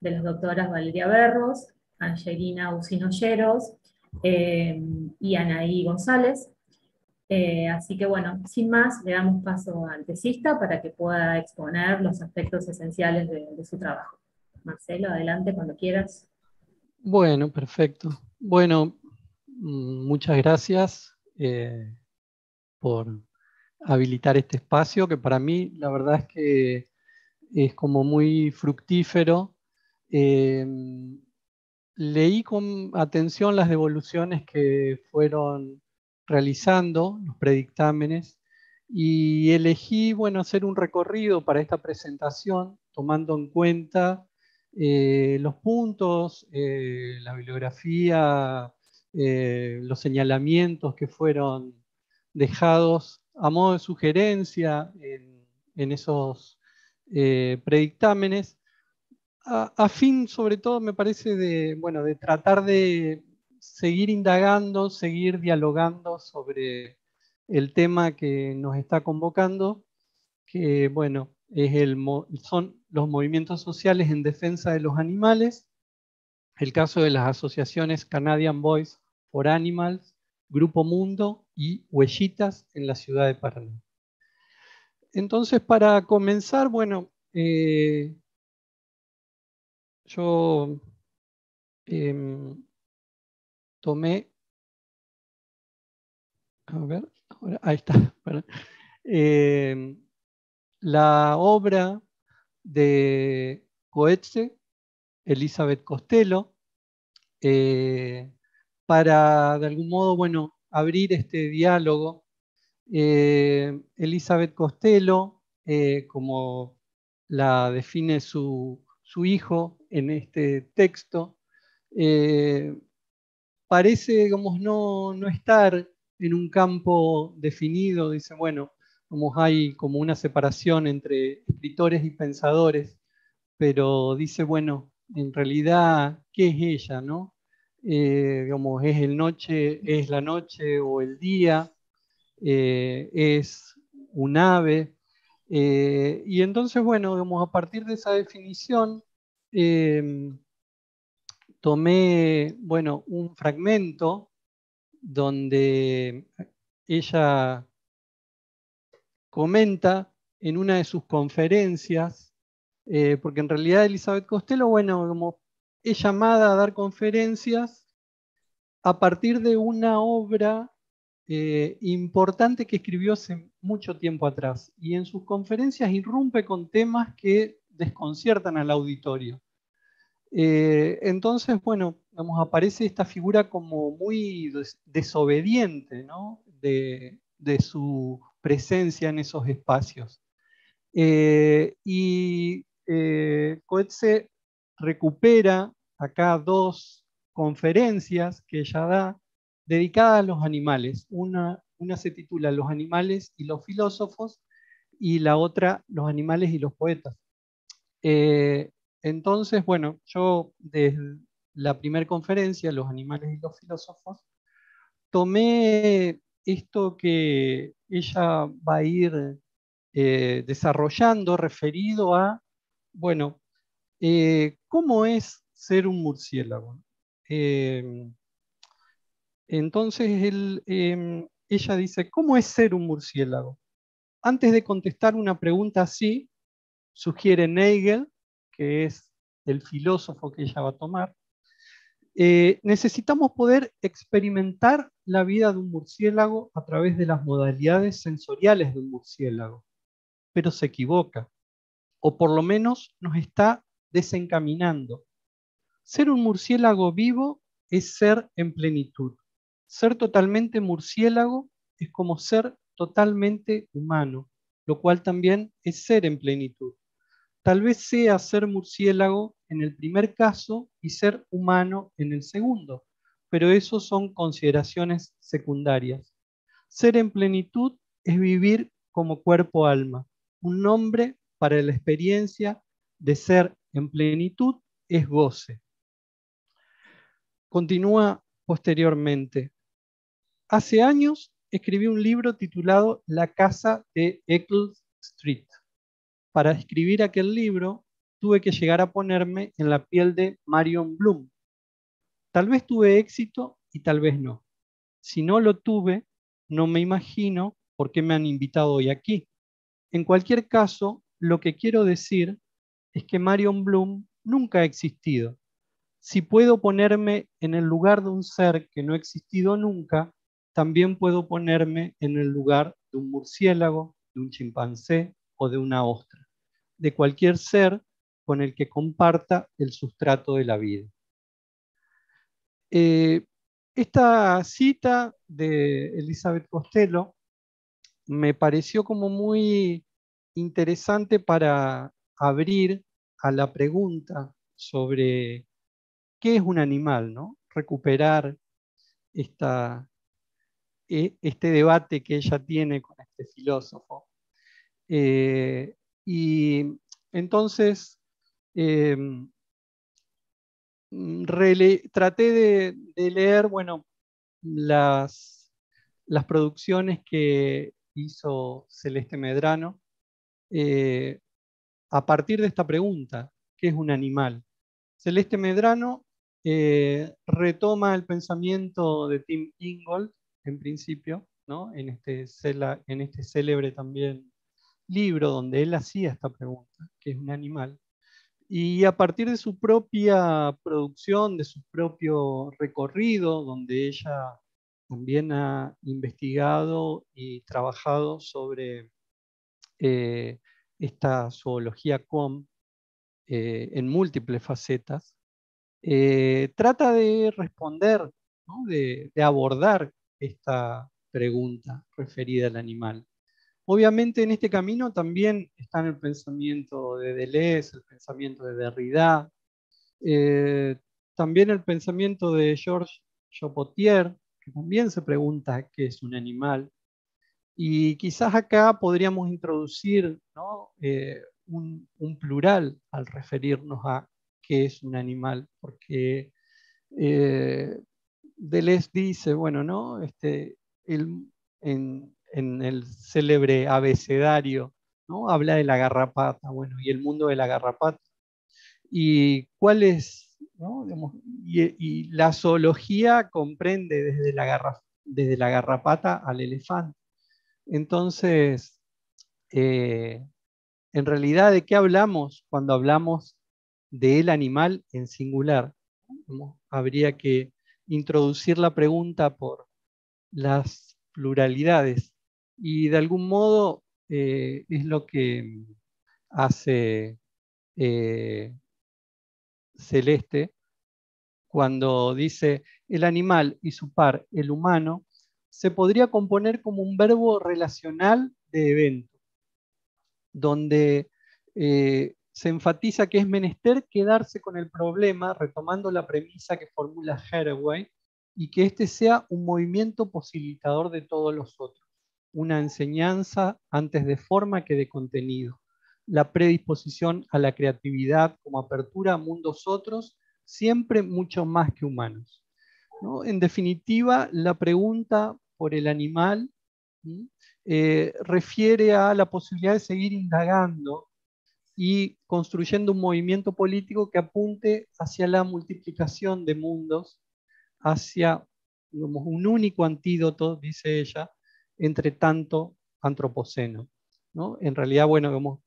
de las doctoras Valeria Berros, Angelina Usinoyeros eh, y Anaí González. Eh, así que bueno, sin más, le damos paso al tesista para que pueda exponer los aspectos esenciales de, su trabajo. Marcelo, adelante cuando quieras. Bueno, perfecto. Bueno, mm, muchas gracias eh, por habilitar este espacio, que para mí la verdad es que es como muy fructífero. Eh, leí con atención las devoluciones que fueron realizando, los predictámenes, y elegí bueno, hacer un recorrido para esta presentación, tomando en cuenta eh, los puntos, eh, la bibliografía, los señalamientos que fueron dejados a modo de sugerencia en esos eh, predictámenes, a, fin sobre todo me parece de, bueno, de tratar de seguir indagando, seguir dialogando sobre el tema que nos está convocando, que bueno, es el, son los movimientos sociales en defensa de los animales, el caso de las asociaciones Canadian Boys for Animals, Grupo Mundo y Huellitas en la ciudad de Paraná. Entonces, para comenzar, bueno, eh, yo em, tomé, a ver, ahora, ahí está, em, la obra de Coetze, Elizabeth Costello, eh, para de algún modo, bueno, abrir este diálogo eh, Elizabeth Costello, eh, como la define su, hijo en este texto, eh, parece digamos, no, estar en un campo definido, dice, bueno, como hay como una separación entre escritores y pensadores, pero dice, bueno, en realidad, ¿qué es ella? No? digamos, ¿es el noche, es la noche o el día? Eh, es un ave. Eh, y entonces, bueno, a partir de esa definición, em, tomé, bueno, un fragmento donde ella comenta en una de sus conferencias, eh, porque en realidad Elizabeth Costello, bueno, es llamada a dar conferencias a partir de una obra eh, importante que escribió hace mucho tiempo atrás y en sus conferencias irrumpe con temas que desconciertan al auditorio. Eh, entonces, bueno, aparece esta figura como muy desobediente de, su presencia en esos espacios. Eh, y Coetze recupera acá dos conferencias que ella da dedicada a los animales. Una se titula Los animales y los filósofos y la otra Los animales y los poetas. Eh, entonces, bueno, yo desde la primera conferencia, Los animales y los filósofos, tomé esto que ella va a ir eh, desarrollando referido a, bueno, eh, ¿cómo es ser un murciélago? Entonces em, ella dice, ¿cómo es ser un murciélago? Antes de contestar una pregunta así, sugiere Nagel, que es el filósofo que ella va a tomar, eh, necesitamos poder experimentar la vida de un murciélago a través de las modalidades sensoriales de un murciélago, pero se equivoca, o por lo menos nos está desencaminando. Ser un murciélago vivo es ser en plenitud. Ser totalmente murciélago es como ser totalmente humano, lo cual también es ser en plenitud. Tal vez sea ser murciélago en el primer caso y ser humano en el segundo, pero eso son consideraciones secundarias. Ser en plenitud es vivir como cuerpo-alma. Un nombre para la experiencia de ser en plenitud es goce. Continúa posteriormente. Hace años escribí un libro titulado La casa de Eccles Street. Para escribir aquel libro tuve que llegar a ponerme en la piel de Marion Bloom. Tal vez tuve éxito y tal vez no. Si no lo tuve, no me imagino por qué me han invitado hoy aquí. En cualquier caso, lo que quiero decir es que Marion Bloom nunca ha existido. Si puedo ponerme en el lugar de un ser que no ha existido nunca, también puedo ponerme en el lugar de un murciélago, de un chimpancé o de una ostra, de cualquier ser con el que comparta el sustrato de la vida. Eh, esta cita de Elizabeth Costello me pareció como muy interesante para abrir a la pregunta sobre qué es un animal, ¿no? Recuperar esta, e, este debate que ella tiene con este filósofo. Eh, y entonces em, traté de, leer, bueno, las, producciones que hizo Celeste Medrano eh, a partir de esta pregunta, ¿qué es un animal? Celeste Medrano eh, retoma el pensamiento de Tim Ingold, en principio, ¿no? en, este, en este célebre también libro donde él hacía esta pregunta, ¿qué es un animal? Y a partir de su propia producción, de su propio recorrido, donde ella también ha investigado y trabajado sobre eh, esta zoología com eh, en múltiples facetas, eh, trata de responder, de, abordar esta pregunta referida al animal. Obviamente en este camino también está el pensamiento de Deleuze, el pensamiento de Derrida, también el pensamiento de Georges Chopotier, que también se pregunta qué es un animal. Y quizás acá podríamos introducir eh, un, plural al referirnos a qué es un animal, porque eh, Deleuze dice, bueno, ¿no? Este, en, el célebre abecedario, ¿no? Habla de la garrapata, bueno, y el mundo de la garrapata. ¿Y cuál es y, la zoología comprende desde la, desde la garrapata al elefante. Entonces, eh, en realidad, ¿de qué hablamos cuando hablamos del animal en singular? Habría que introducir la pregunta por las pluralidades y de algún modo eh, es lo que hace eh, celeste cuando dice el animal y su par, el humano, se podría componer como un verbo relacional de evento, donde eh, se enfatiza que es menester quedarse con el problema, retomando la premisa que formula Haraway, y que este sea un movimiento posibilitador de todos los otros, una enseñanza antes de forma que de contenido la predisposición a la creatividad como apertura a mundos otros, siempre mucho más que humanos. En definitiva, la pregunta por el animal eh, refiere a la posibilidad de seguir indagando y construyendo un movimiento político que apunte hacia la multiplicación de mundos, hacia un único antídoto, dice ella, entre tanto antropoceno. ¿no? En realidad, bueno,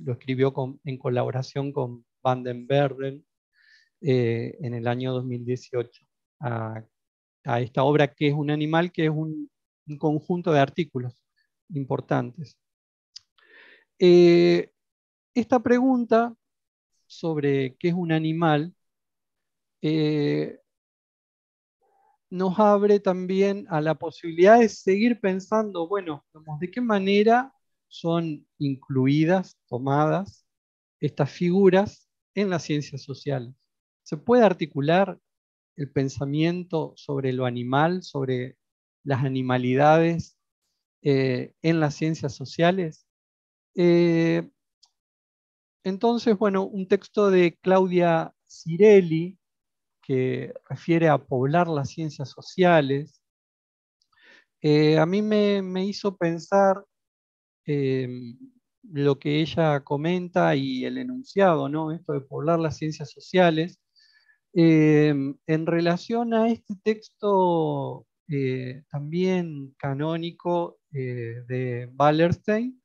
lo escribió en colaboración con Van den Berden eh, en el año 2018, a, esta obra que es un animal, que es un, conjunto de artículos importantes. Eh, esta pregunta sobre qué es un animal eh, nos abre también a la posibilidad de seguir pensando, bueno, ¿de qué manera son incluidas, tomadas, estas figuras en las ciencias sociales. ¿Se puede articular el pensamiento sobre lo animal, sobre las animalidades eh, en las ciencias sociales? Eh, entonces, bueno, un texto de Claudia Cirelli que refiere a poblar las ciencias sociales, eh, a mí me, me hizo pensar Em, lo que ella comenta y el enunciado, ¿no? Esto de poblar las ciencias sociales. en relación a este texto también canónico de Wallerstein,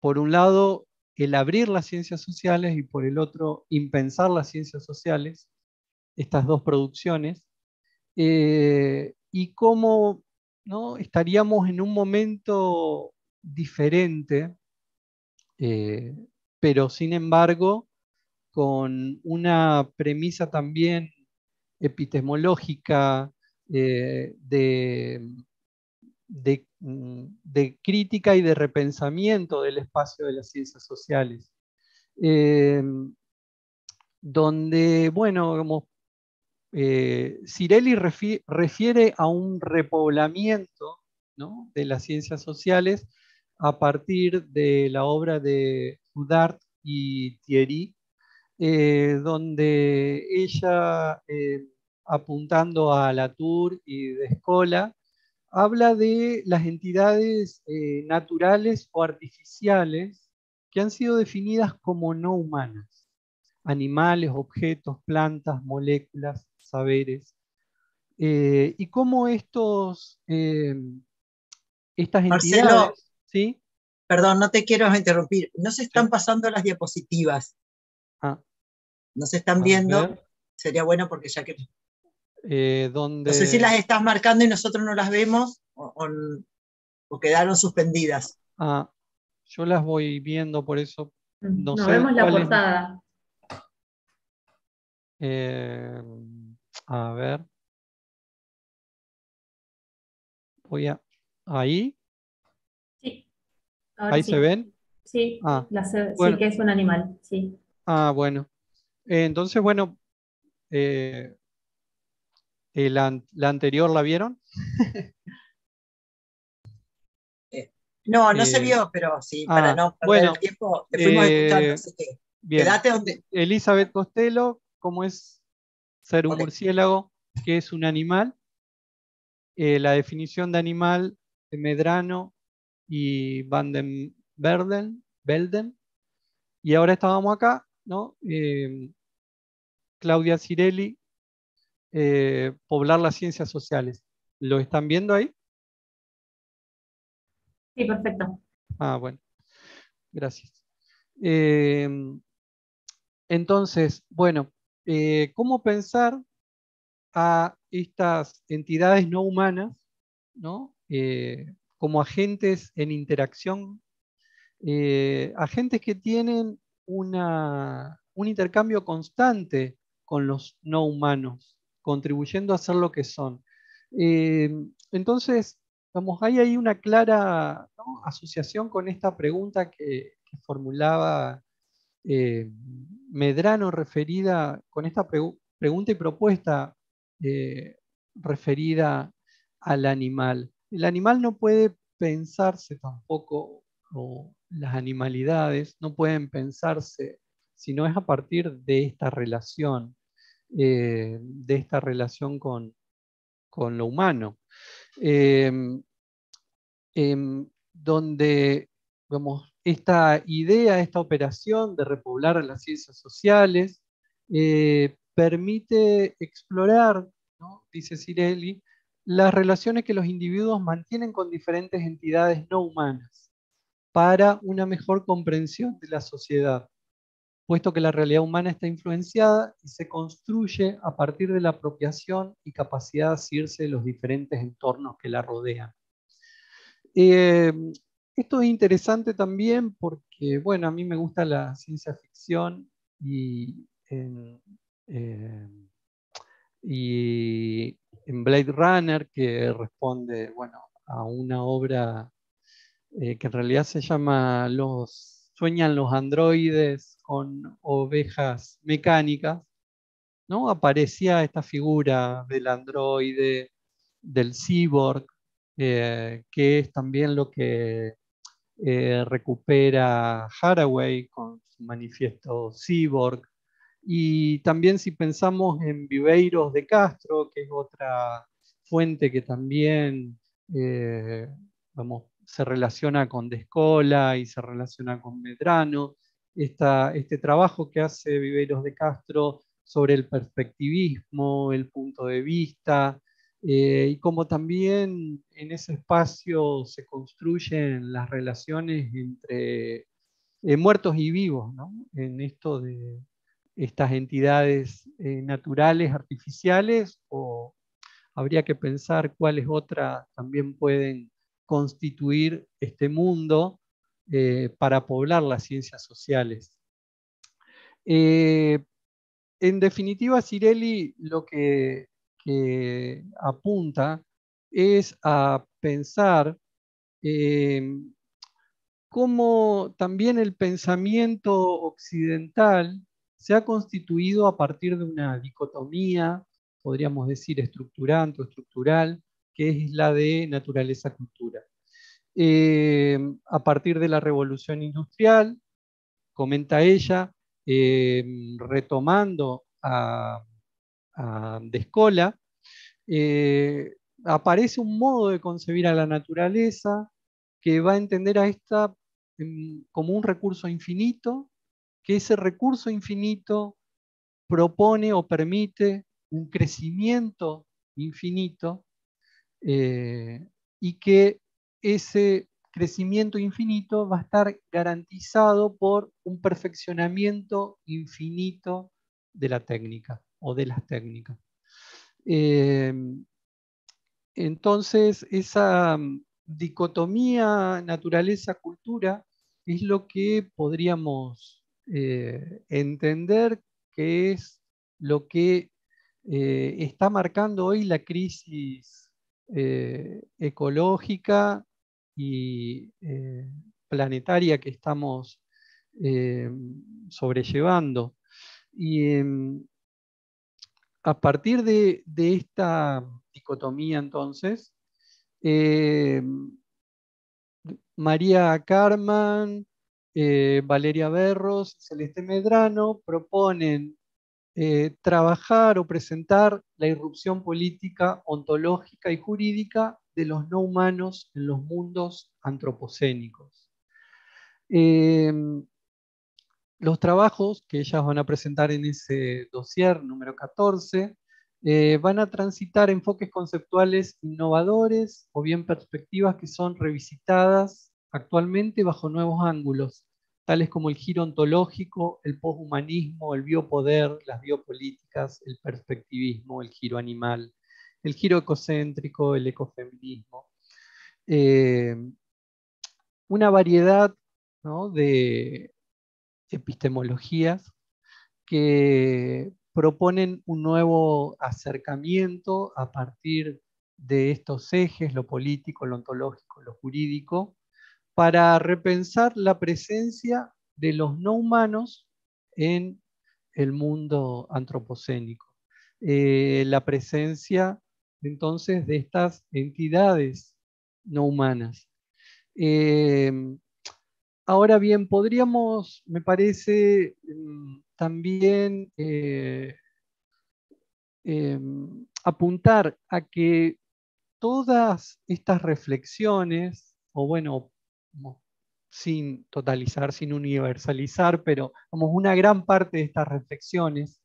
por un lado, el abrir las ciencias sociales y por el otro, impensar las ciencias sociales, estas dos producciones, eh, y cómo ¿no? estaríamos en un momento diferente, eh, pero sin embargo con una premisa también epistemológica eh, de, de de crítica y de repensamiento del espacio de las ciencias sociales. Eh, donde, bueno, como eh, Cirelli refiere a un repoblamiento de las ciencias sociales a partir de la obra de Houdart y Thierry, eh, donde ella, apuntando a Latour y de Escola, habla de las entidades eh, naturales o artificiales que han sido definidas como no humanas. Animales, objetos, plantas, moléculas, saberes. Eh, y cómo estos, eh, estas entidades... ¿sí? Perdón, no te quiero interrumpir. No se están pasando las diapositivas. Ah. No se están viendo. Sería bueno porque ya que eh, donde... No sé si las estás marcando y nosotros no las vemos o, quedaron suspendidas. Ah, yo las voy viendo, por eso no, vemos la portada. Eh, a ver. Voy a. Ahí. Sí. Ahí se ven. Sí, ah, sí, que es un animal. Sí. Ah, bueno. Eh, entonces, bueno, eh, eh, la, anterior la vieron? no, no se eh, vio, pero sí, para ah, no perder el tiempo, te fuimos escuchando, así que quédate donde. Elizabeth Costello, ¿cómo es ser un murciélago? ¿Qué es un animal? Eh, la definición de animal de Medrano y Van den Belden. Y ahora estábamos acá, ¿no? Claudia Cirelli eh, poblar las ciencias sociales. ¿Lo están viendo ahí? Sí, perfecto. Ah, bueno. Gracias. Em, entonces, bueno, eh, ¿cómo pensar a estas entidades no humanas ¿no? Eh, como agentes en interacción, agentes que tienen una, un intercambio constante con los no humanos, contribuyendo a ser lo que son. Eh, entonces, vamos, hay ahí una clara asociación con esta pregunta que, formulaba eh, Medrano referida, con esta pregunta y propuesta eh, referida al animal. El animal no puede pensarse tampoco, o las animalidades no pueden pensarse, si no es a partir de esta relación eh, de esta relación con, lo humano. Em, em, donde esta idea, esta operación de repoblar las ciencias sociales, eh, permite explorar, dice Cirelli, las relaciones que los individuos mantienen con diferentes entidades no humanas para una mejor comprensión de la sociedad puesto que la realidad humana está influenciada y se construye a partir de la apropiación y capacidad de asirse de los diferentes entornos que la rodean. Eh, esto es interesante también porque, bueno, a mí me gusta la ciencia ficción y en, eh, Blade Runner, que responde, bueno, a una obra eh, que en realidad se llama Los sueñan los androides con ovejas mecánicas, ¿no? Aparecía esta figura del androide, del cyborg, eh, que es también lo que eh, recupera Haraway con su manifiesto cyborg. Y también si pensamos en Viveiros de Castro, que es otra fuente que también, eh, vamos, se relaciona con Descola y se relaciona con Medrano. Este trabajo que hace Viveros de Castro sobre el perspectivismo, el punto de vista, eh, y como también en ese espacio se construyen las relaciones entre eh, muertos y vivos, en esto de estas entidades eh, naturales, artificiales, o habría que pensar cuáles otras también pueden constituir este mundo para poblar las ciencias sociales. en definitiva, Cirelli lo que que apunta es a pensar em, cómo también el pensamiento occidental se ha constituido a partir de una dicotomía, podríamos decir estructurante o estructural, que es la de naturaleza-cultura. Em, a partir de la revolución industrial, comenta ella, em, retomando a de Escola, eh, aparece un modo de concebir a la naturaleza que va a entender a esta como un recurso infinito, que ese recurso infinito propone o permite un crecimiento infinito eh, y que ese crecimiento infinito va a estar garantizado por un perfeccionamiento infinito de la técnica o de las técnicas. Eh, entonces, esa mm, dicotomía naturaleza-cultura es lo que podríamos eh, entender que es lo que eh, está marcando hoy la crisis ecológica y planetaria que estamos sobrellevando. Y em, a partir de, esta dicotomía, entonces, eh, María Carman, eh, Valeria Berros, Celeste Medrano proponen eh, trabajar o presentar la irrupción política, ontológica y jurídica de los no humanos en los mundos antropocénicos. Los trabajos que ellas van a presentar en ese dossier número 14 eh, van a transitar enfoques conceptuales innovadores o bien perspectivas que son revisitadas actualmente bajo nuevos ángulos, tales como el giro ontológico, el poshumanismo, el biopoder, las biopolíticas, el perspectivismo, el giro animal, el giro ecocéntrico, el ecofeminismo. Eh, una variedad de epistemologías que proponen un nuevo acercamiento a partir de estos ejes, lo político, lo ontológico, lo jurídico, para repensar la presencia de los no humanos en el mundo antropocénico. Eh, la presencia entonces de estas entidades no humanas. Eh, Ahora bien, podríamos, me parece, mm, también eh, em, apuntar a que todas estas reflexiones, o bueno, sin totalizar, sin universalizar, pero una gran parte de estas reflexiones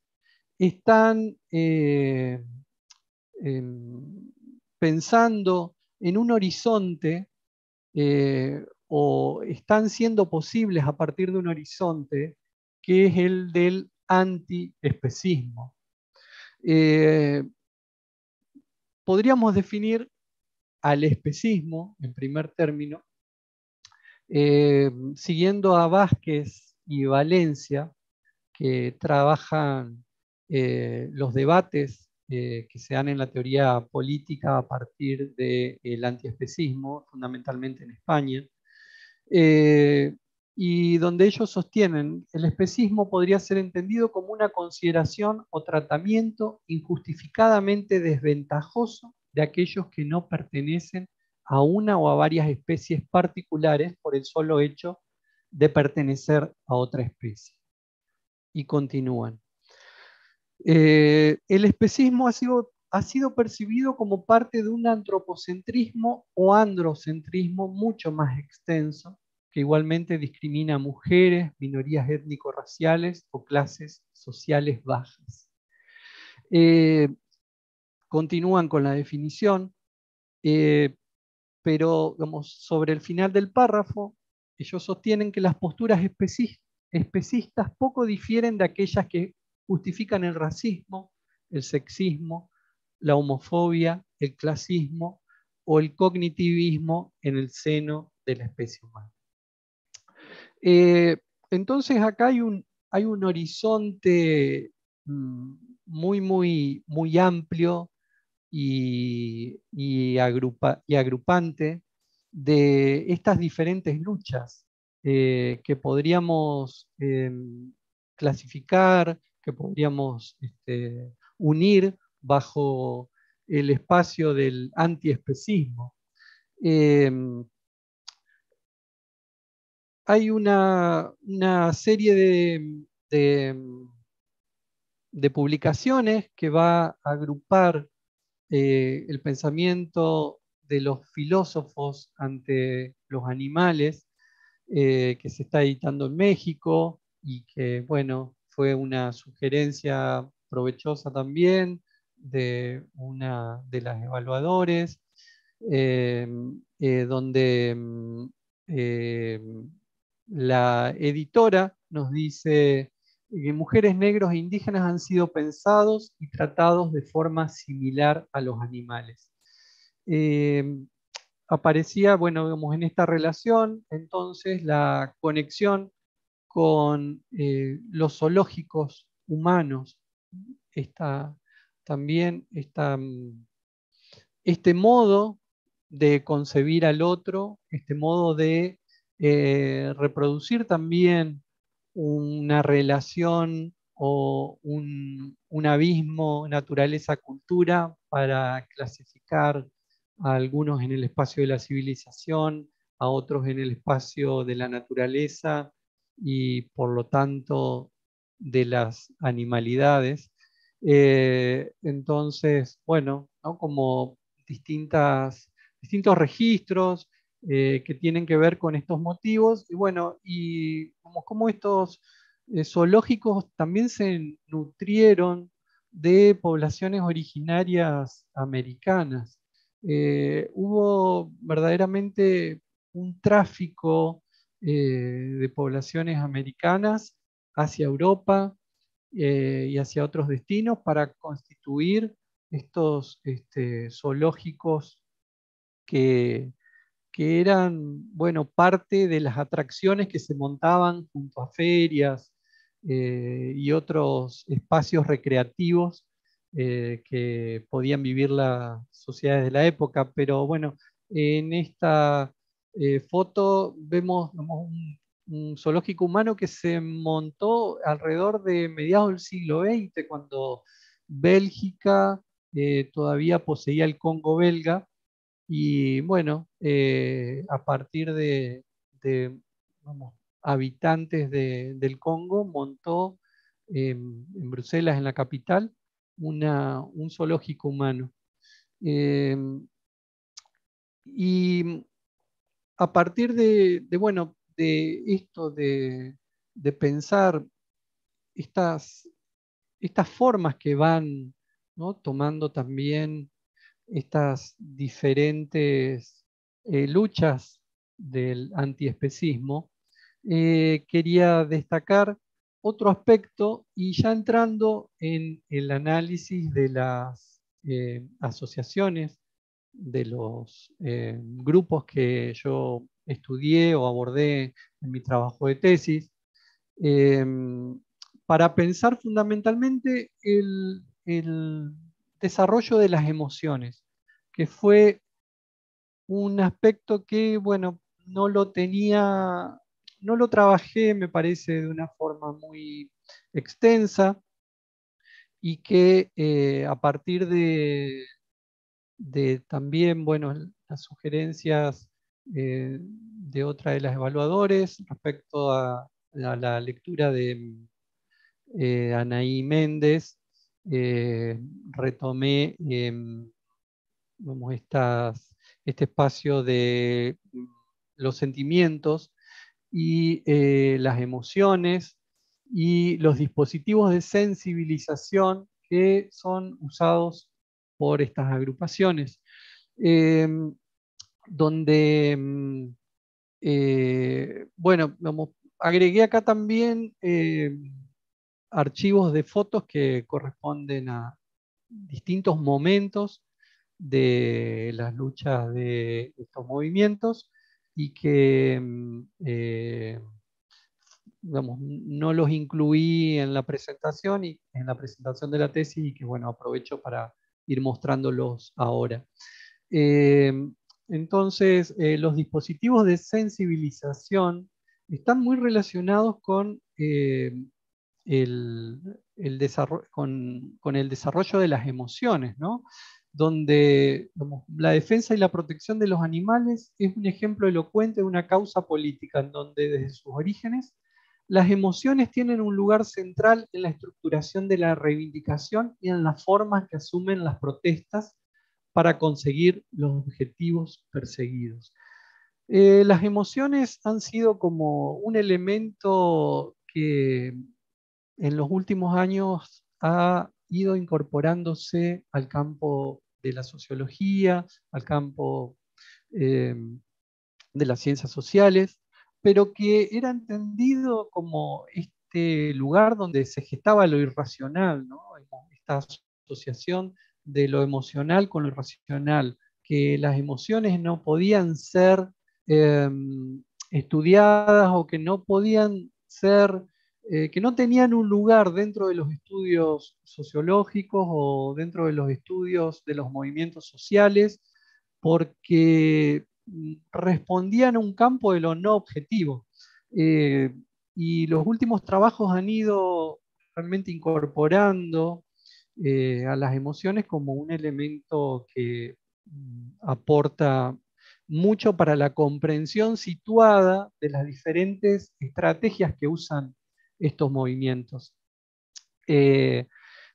están eh, em, pensando en un horizonte eh, o están siendo posibles a partir de un horizonte que es el del antiespecismo. Eh, podríamos definir al especismo, en primer término, eh, siguiendo a Vázquez y Valencia, que trabajan eh, los debates que se dan en la teoría política a partir del antiespecismo, fundamentalmente en España, eh, y donde ellos sostienen el especismo podría ser entendido como una consideración o tratamiento injustificadamente desventajoso de aquellos que no pertenecen a una o a varias especies particulares por el solo hecho de pertenecer a otra especie. Y continúan. Eh, el especismo ha sido ha sido percibido como parte de un antropocentrismo o androcentrismo mucho más extenso, que igualmente discrimina a mujeres, minorías étnico-raciales o clases sociales bajas. Eh, continúan con la definición, eh, pero sobre el final del párrafo, ellos sostienen que las posturas especistas poco difieren de aquellas que justifican el racismo, el sexismo, la homofobia, el clasismo o el cognitivismo en el seno de la especie humana. Eh, entonces acá hay un, hay un horizonte mm, muy, muy, muy amplio y, y, agrupante de estas diferentes luchas eh, que podríamos em, clasificar, que podríamos este, unir bajo el espacio del antiespecismo. Em, hay una, serie de, de, publicaciones que va a agrupar eh, el pensamiento de los filósofos ante los animales, eh, que se está editando en México y que, bueno, fue una sugerencia provechosa también de una de las evaluadores, eh, eh, donde mm, eh, la editora nos dice que mujeres negros e indígenas han sido pensados y tratados de forma similar a los animales. aparecía, bueno, en esta relación, entonces, la conexión con los zoológicos humanos, esta también mm, este modo de concebir al otro, este modo de eh, reproducir también una relación o un, abismo naturaleza-cultura para clasificar a algunos en el espacio de la civilización, a otros en el espacio de la naturaleza y por lo tanto de las animalidades. Eh, entonces, bueno, como distintas, distintos registros eh, que tienen que ver con estos motivos. Y bueno, y como, estos eh, zoológicos también se nutrieron de poblaciones originarias americanas. hubo verdaderamente un tráfico de poblaciones americanas hacia Europa, eh, y hacia otros destinos para constituir estos este, zoológicos que, que, eran bueno, parte de las atracciones que se montaban junto a ferias eh, y otros espacios recreativos eh, que podían vivir las sociedades de la época. Pero bueno, en esta foto vemos, un zoológico humano que se montó alrededor de mediados del siglo XX, cuando Bélgica eh, todavía poseía el Congo belga. Y bueno, eh, a partir de, habitantes del Congo, montó en Bruselas, en la capital, un zoológico humano. Em, y a partir de, bueno, de esto de, pensar estas, estas, formas que van tomando también estas diferentes eh, luchas del antiespecismo, eh, quería destacar otro aspecto y ya entrando en el análisis de las eh, asociaciones, de los grupos que yo estudié o abordé en mi trabajo de tesis, em, para pensar fundamentalmente el, desarrollo de las emociones, que fue un aspecto que, bueno, no lo tenía, no lo trabajé, me parece, de una forma muy extensa y que eh, a partir de, de también, bueno, las sugerencias eh, de otra de las evaluadores respecto a, la lectura de eh, Anaí Méndez retomé em, este espacio de los sentimientos y las emociones y los dispositivos de sensibilización que son usados por estas agrupaciones, em, donde, mm, eh, bueno, agregué acá también em, archivos de fotos que corresponden a distintos momentos de las luchas de estos movimientos y que mm, eh, no los incluí en la presentación y en la presentación de la tesis y que bueno, aprovecho para ir mostrándolos ahora. Eh, entonces, eh, los dispositivos de sensibilización están muy relacionados con, eh, el, desarrollo, con, el desarrollo de las emociones, donde la defensa y la protección de los animales es un ejemplo elocuente de una causa política en donde desde sus orígenes las emociones tienen un lugar central en la estructuración de la reivindicación y en las formas que asumen las protestas para conseguir los objetivos perseguidos. Eh, las emociones han sido como un elemento que en los últimos años ha ido incorporándose al campo de la sociología, al campo eh, de las ciencias sociales, pero que era entendido como este lugar donde se gestaba lo irracional, esta asociación de lo emocional con lo irracional, que las emociones no podían ser em, estudiadas o que no podían ser, eh, que no tenían un lugar dentro de los estudios sociológicos o dentro de los estudios de los movimientos sociales, porque respondían a un campo de lo no objetivo. Eh, y los últimos trabajos han ido realmente incorporando eh, a las emociones como un elemento que mm, aporta mucho para la comprensión situada de las diferentes estrategias que usan estos movimientos. Eh,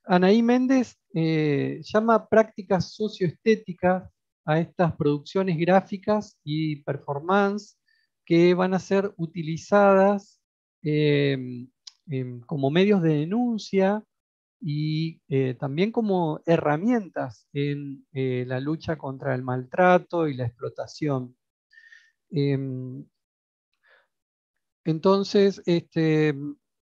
Anaí Méndez llama prácticas socioestéticas a estas producciones gráficas y performance que van a ser utilizadas em, em, como medios de denuncia y eh, también como herramientas en eh, la lucha contra el maltrato y la explotación. Em, entonces, este,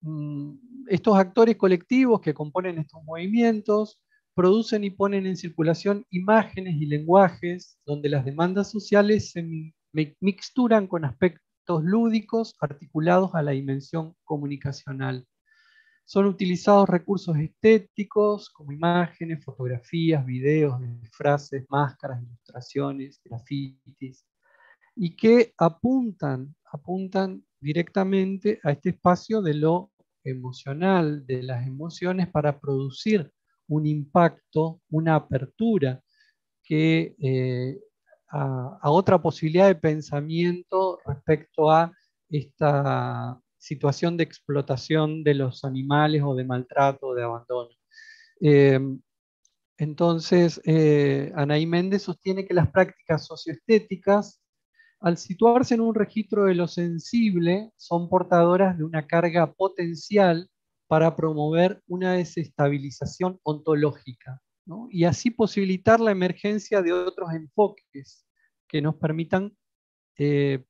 mm, estos actores colectivos que componen estos movimientos producen y ponen en circulación imágenes y lenguajes donde las demandas sociales se mixturan con aspectos lúdicos articulados a la dimensión comunicacional. Son utilizados recursos estéticos como imágenes, fotografías, videos, frases, máscaras, ilustraciones, grafitis, y que apuntan, apuntan directamente a este espacio de lo emocional, de las emociones para producir un impacto, una apertura que, eh, a, otra posibilidad de pensamiento respecto a esta situación de explotación de los animales o de maltrato o de abandono. Eh, entonces, eh, Anaí Méndez sostiene que las prácticas socioestéticas, al situarse en un registro de lo sensible, son portadoras de una carga potencial para promover una desestabilización ontológica y así posibilitar la emergencia de otros enfoques que nos permitan eh,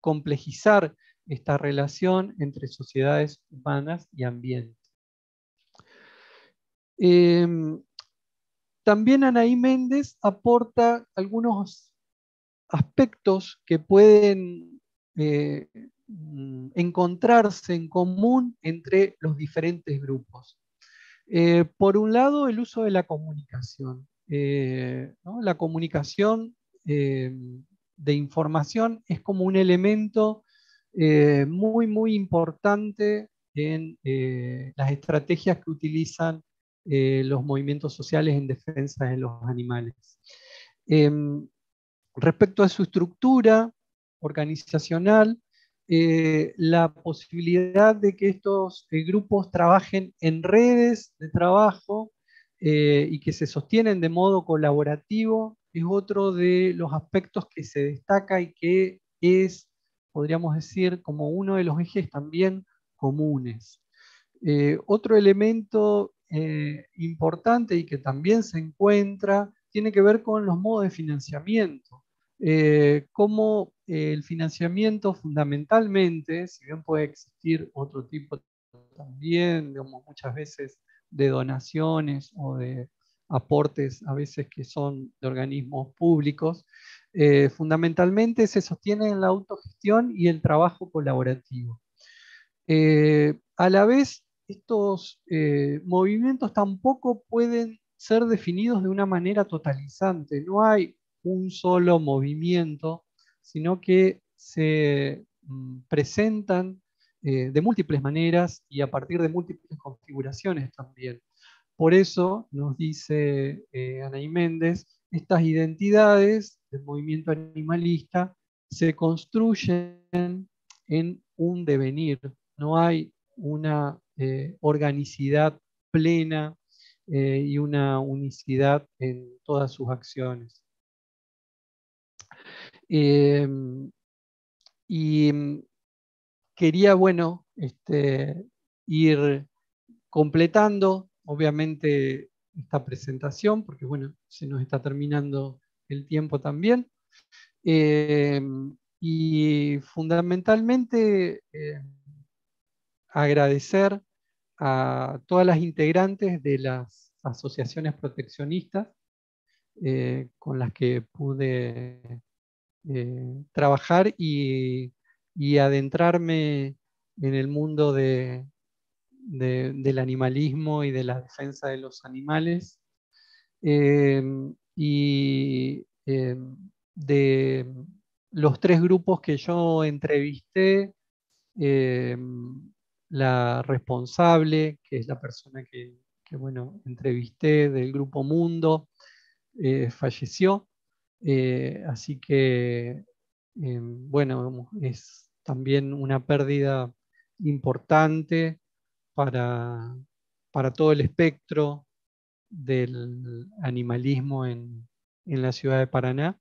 complejizar esta relación entre sociedades humanas y ambiente. Em, también Anaí Méndez aporta algunos aspectos que pueden eh, encontrarse en común entre los diferentes grupos. Eh, por un lado, el uso de la comunicación. Eh, La comunicación eh, de información es como un elemento muy, muy importante en las estrategias que utilizan los movimientos sociales en defensa de los animales. Em, respecto a su estructura organizacional, eh, la posibilidad de que estos eh, grupos trabajen en redes de trabajo eh, y que se sostienen de modo colaborativo es otro de los aspectos que se destaca y que es, podríamos decir, como uno de los ejes también comunes. Otro elemento importante y que también se encuentra tiene que ver con los modos de financiamiento. Como el financiamiento fundamentalmente, si bien puede existir otro tipo también, digamos, muchas veces de donaciones o de aportes a veces que son de organismos públicos, eh, fundamentalmente se sostiene en la autogestión y el trabajo colaborativo. Eh, a la vez, estos eh, movimientos tampoco pueden ser definidos de una manera totalizante. No hay un solo movimiento, sino que se mm, presentan de múltiples maneras y a partir de múltiples configuraciones también. Por eso, nos dice eh, Anaí Méndez, estas identidades del movimiento animalista se construyen en un devenir. No hay una eh, organicidad plena eh, y una unicidad en todas sus acciones. Em, y mm, quería, bueno, este, ir completando obviamente esta presentación, porque bueno, se nos está terminando el tiempo también. Eh, y fundamentalmente eh, agradecer a todas las integrantes de las asociaciones proteccionistas eh, con las que pude trabajar y adentrarme en el mundo de, del animalismo y de la defensa de los animales. Em, y em, de los tres grupos que yo entrevisté, em, la responsable, que es la persona que, bueno, entrevisté del grupo Mundo, eh, falleció. Eh, así que, bueno, es también una pérdida importante para, todo el espectro del animalismo en, la ciudad de Paraná.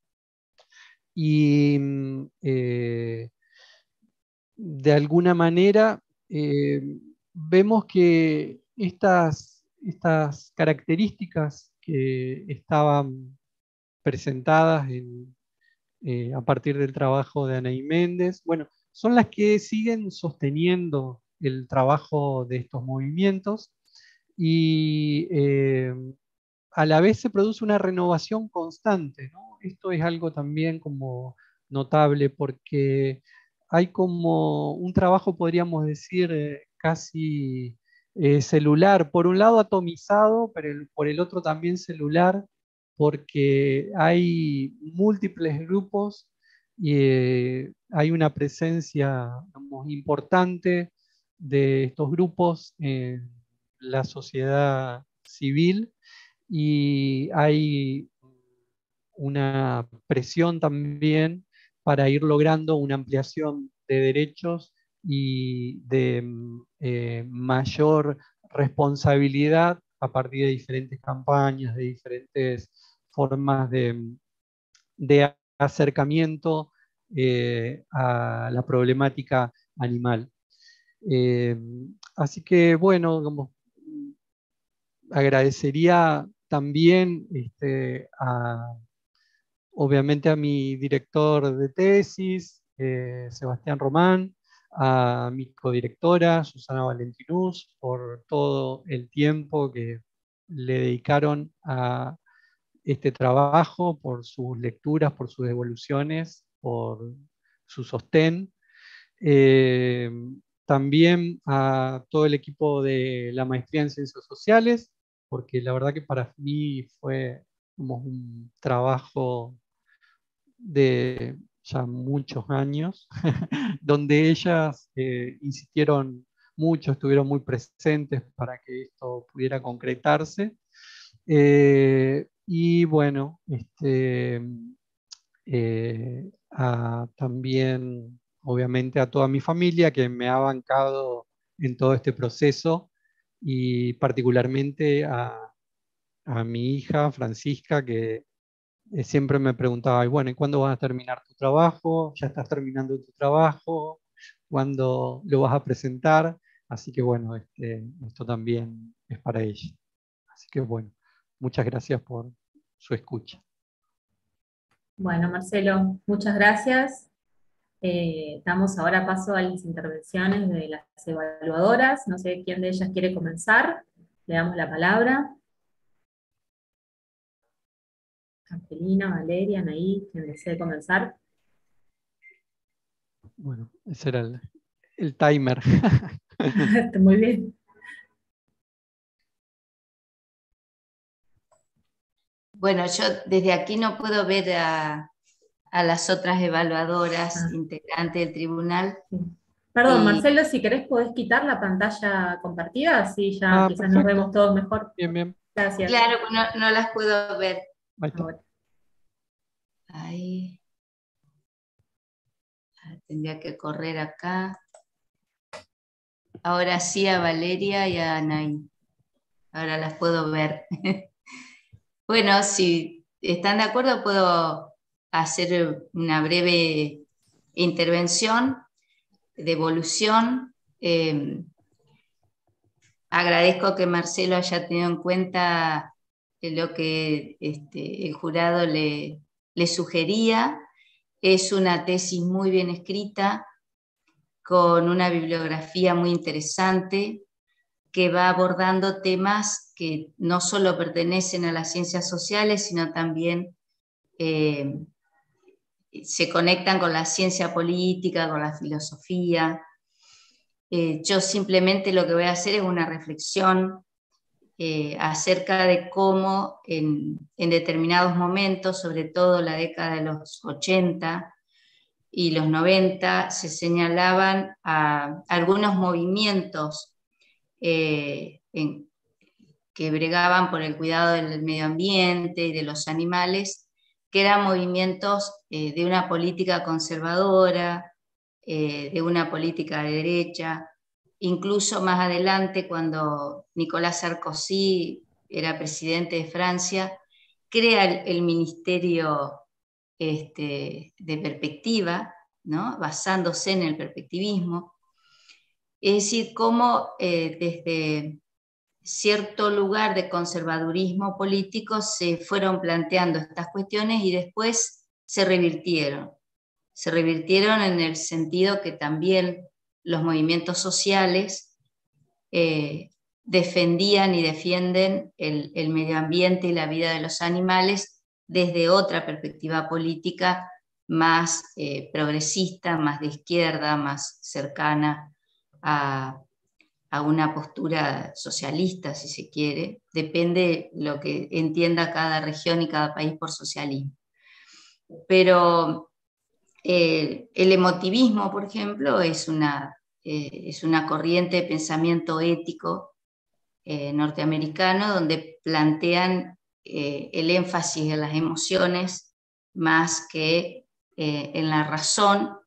Y mm, eh, de alguna manera eh, vemos que estas, estas características que estaban presentadas eh, a partir del trabajo de Anaí Méndez, bueno, son las que siguen sosteniendo el trabajo de estos movimientos y eh, a la vez se produce una renovación constante. Esto es algo también como notable porque hay como un trabajo, podríamos decir, eh, casi celular. Por un lado atomizado, pero por el otro también celular, porque hay múltiples grupos y hay una presencia importante de estos grupos en la sociedad civil y hay una presión también para ir logrando una ampliación de derechos y de eh, mayor responsabilidad a partir de diferentes campañas, de diferentes formas de, acercamiento eh, a la problemática animal. Eh, así que bueno, como, agradecería también este, obviamente a mi director de tesis, eh, Sebastián Román, a mi codirectora, Susana Valentinus, por todo el tiempo que le dedicaron a este trabajo, por sus lecturas, por sus devoluciones, por su sostén. Eh, también a todo el equipo de la maestría en ciencias sociales, porque la verdad que para mí fue como un trabajo de ya muchos años, donde ellas eh, insistieron mucho, estuvieron muy presentes para que esto pudiera concretarse. Eh, y bueno, este, eh, también obviamente a toda mi familia que me ha bancado en todo este proceso y particularmente a, a mi hija Francisca, que eh, siempre me preguntaba, bueno, ¿y cuándo vas a terminar tu trabajo? ¿Ya estás terminando tu trabajo? ¿Cuándo lo vas a presentar? Así que bueno, este, esto también es para ella. Así que bueno, muchas gracias por su escucha. Bueno, Marcelo, muchas gracias. Eh, damos ahora paso a las intervenciones de las evaluadoras. No sé quién de ellas quiere comenzar. Le damos la palabra. Angelina, Valeria, Anaí, quien desee comenzar. Bueno, ese era el, timer. Muy bien. Bueno, yo desde aquí no puedo ver a, las otras evaluadoras ah. integrantes del tribunal. Perdón, Marcelo, si querés podés quitar la pantalla compartida, así ya ah, quizás nos vemos todos mejor. Bien, bien. Gracias. Claro, no, no las puedo ver. Ahí. Ah, tendría que correr acá. Ahora sí a Valeria y a Anaí. Ahora las puedo ver. bueno, si están de acuerdo, puedo hacer una breve intervención de evolución. Em, agradezco que Marcelo haya tenido en cuenta lo que este, el jurado le, sugería. Es una tesis muy bien escrita, con una bibliografía muy interesante, que va abordando temas que no solo pertenecen a las ciencias sociales, sino también eh, se conectan con la ciencia política, con la filosofía. Eh, yo simplemente lo que voy a hacer es una reflexión eh, acerca de cómo en, determinados momentos, sobre todo la década de los 80 y los 90, se señalaban algunos movimientos eh, que bregaban por el cuidado del medio ambiente y de los animales, que eran movimientos eh, de una política conservadora, de una política de derecha, Incluso más adelante, cuando Nicolás Sarkozy era presidente de Francia, crea el, Ministerio este, de Perspectiva, ¿no? basándose en el perspectivismo. Es decir, cómo eh, desde cierto lugar de conservadurismo político se fueron planteando estas cuestiones y después se revirtieron. Se revirtieron en el sentido que también los movimientos sociales eh, defendían y defienden el, medio ambiente y la vida de los animales desde otra perspectiva política más eh, progresista, más de izquierda, más cercana a, una postura socialista, si se quiere. Depende lo que entienda cada región y cada país por socialismo. Pero eh, el emotivismo, por ejemplo, es una, eh, es una corriente de pensamiento ético eh, norteamericano donde plantean el énfasis en las emociones más que en la razón.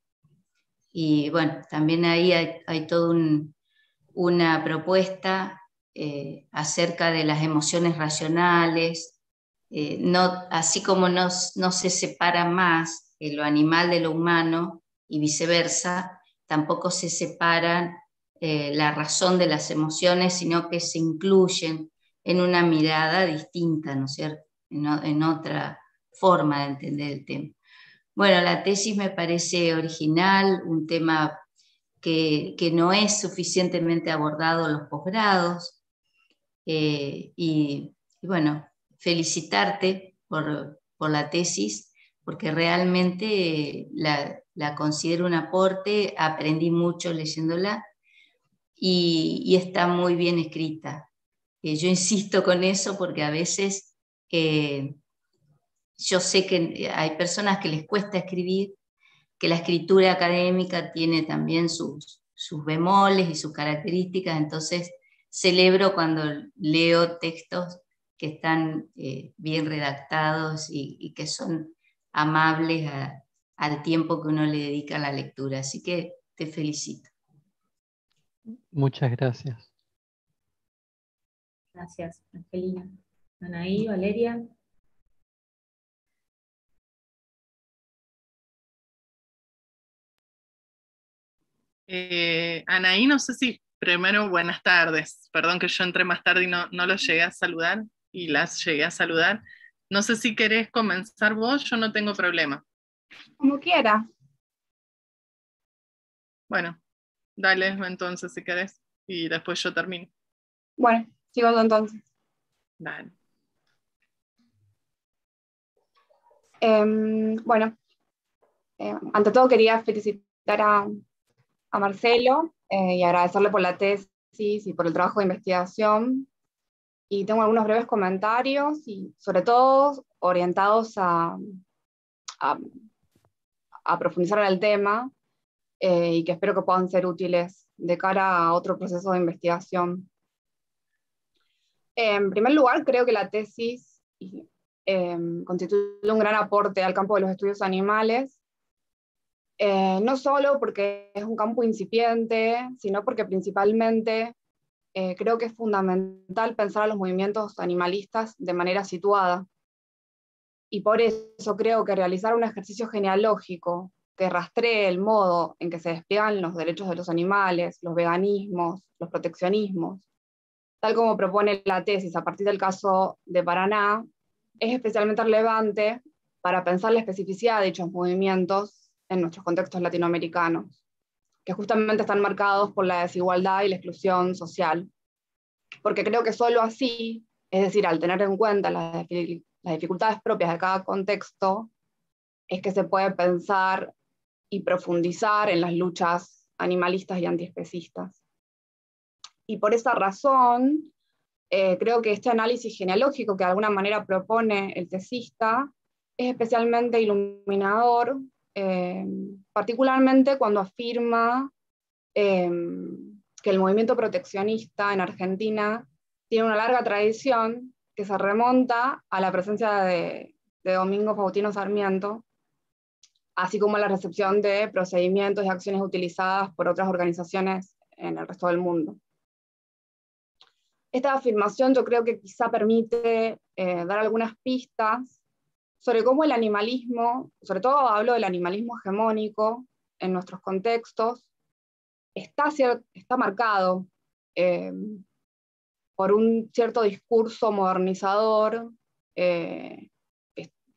Y bueno, también ahí hay, toda una propuesta acerca de las emociones racionales, no, así como no, no se separa más lo animal de lo humano y viceversa, tampoco se separan eh, la razón de las emociones, sino que se incluyen en una mirada distinta, ¿no es cierto? En, otra forma de entender el tema. Bueno, la tesis me parece original, un tema que, no es suficientemente abordado en los posgrados. Eh, y, bueno, felicitarte por, por la tesis porque realmente la, considero un aporte, aprendí mucho leyéndola y, está muy bien escrita. Eh, yo insisto con eso porque a veces eh, yo sé que hay personas que les cuesta escribir, que la escritura académica tiene también sus, sus bemoles y sus características, entonces celebro cuando leo textos que están eh, bien redactados y, que son amables al tiempo que uno le dedica a la lectura. Así que te felicito. Muchas gracias. Gracias, Angelina. Anaí, Valeria. Eh, Anaí, no sé si primero buenas tardes. Perdón que yo entré más tarde y no, no los llegué a saludar y las llegué a saludar. No sé si querés comenzar vos, yo no tengo problema. Como quiera. Bueno, dale entonces si querés y después yo termino. Bueno, sigo entonces. Dale. Em, bueno, eh, ante todo quería felicitar a, a Marcelo eh, y agradecerle por la tesis y por el trabajo de investigación. Y tengo algunos breves comentarios y sobre todo orientados a, profundizar en el tema eh, y que espero que puedan ser útiles de cara a otro proceso de investigación. En primer lugar, creo que la tesis eh, constituye un gran aporte al campo de los estudios animales eh, no solo porque es un campo incipiente, sino porque principalmente eh, creo que es fundamental pensar a los movimientos animalistas de manera situada. Y por eso creo que realizar un ejercicio genealógico que rastree el modo en que se despliegan los derechos de los animales, los veganismos, los proteccionismos, tal como propone la tesis a partir del caso de Paraná, es especialmente relevante para pensar la especificidad de dichos movimientos en nuestros contextos latinoamericanos, que justamente están marcados por la desigualdad y la exclusión social. Porque creo que solo así, es decir, al tener en cuenta las, dificultades propias de cada contexto, es que se puede pensar y profundizar en las luchas animalistas y antiespecistas. Y por esa razón, eh, creo que este análisis genealógico que de alguna manera propone el tesista es especialmente iluminador eh, particularmente cuando afirma eh, que el movimiento proteccionista en Argentina tiene una larga tradición que se remonta a la presencia de, Domingo Faustino Sarmiento, así como a la recepción de procedimientos y acciones utilizadas por otras organizaciones en el resto del mundo. Esta afirmación yo creo que quizá permite eh, dar algunas pistas sobre cómo el animalismo, sobre todo hablo del animalismo hegemónico en nuestros contextos, está, marcado eh, por un cierto discurso modernizador, eh,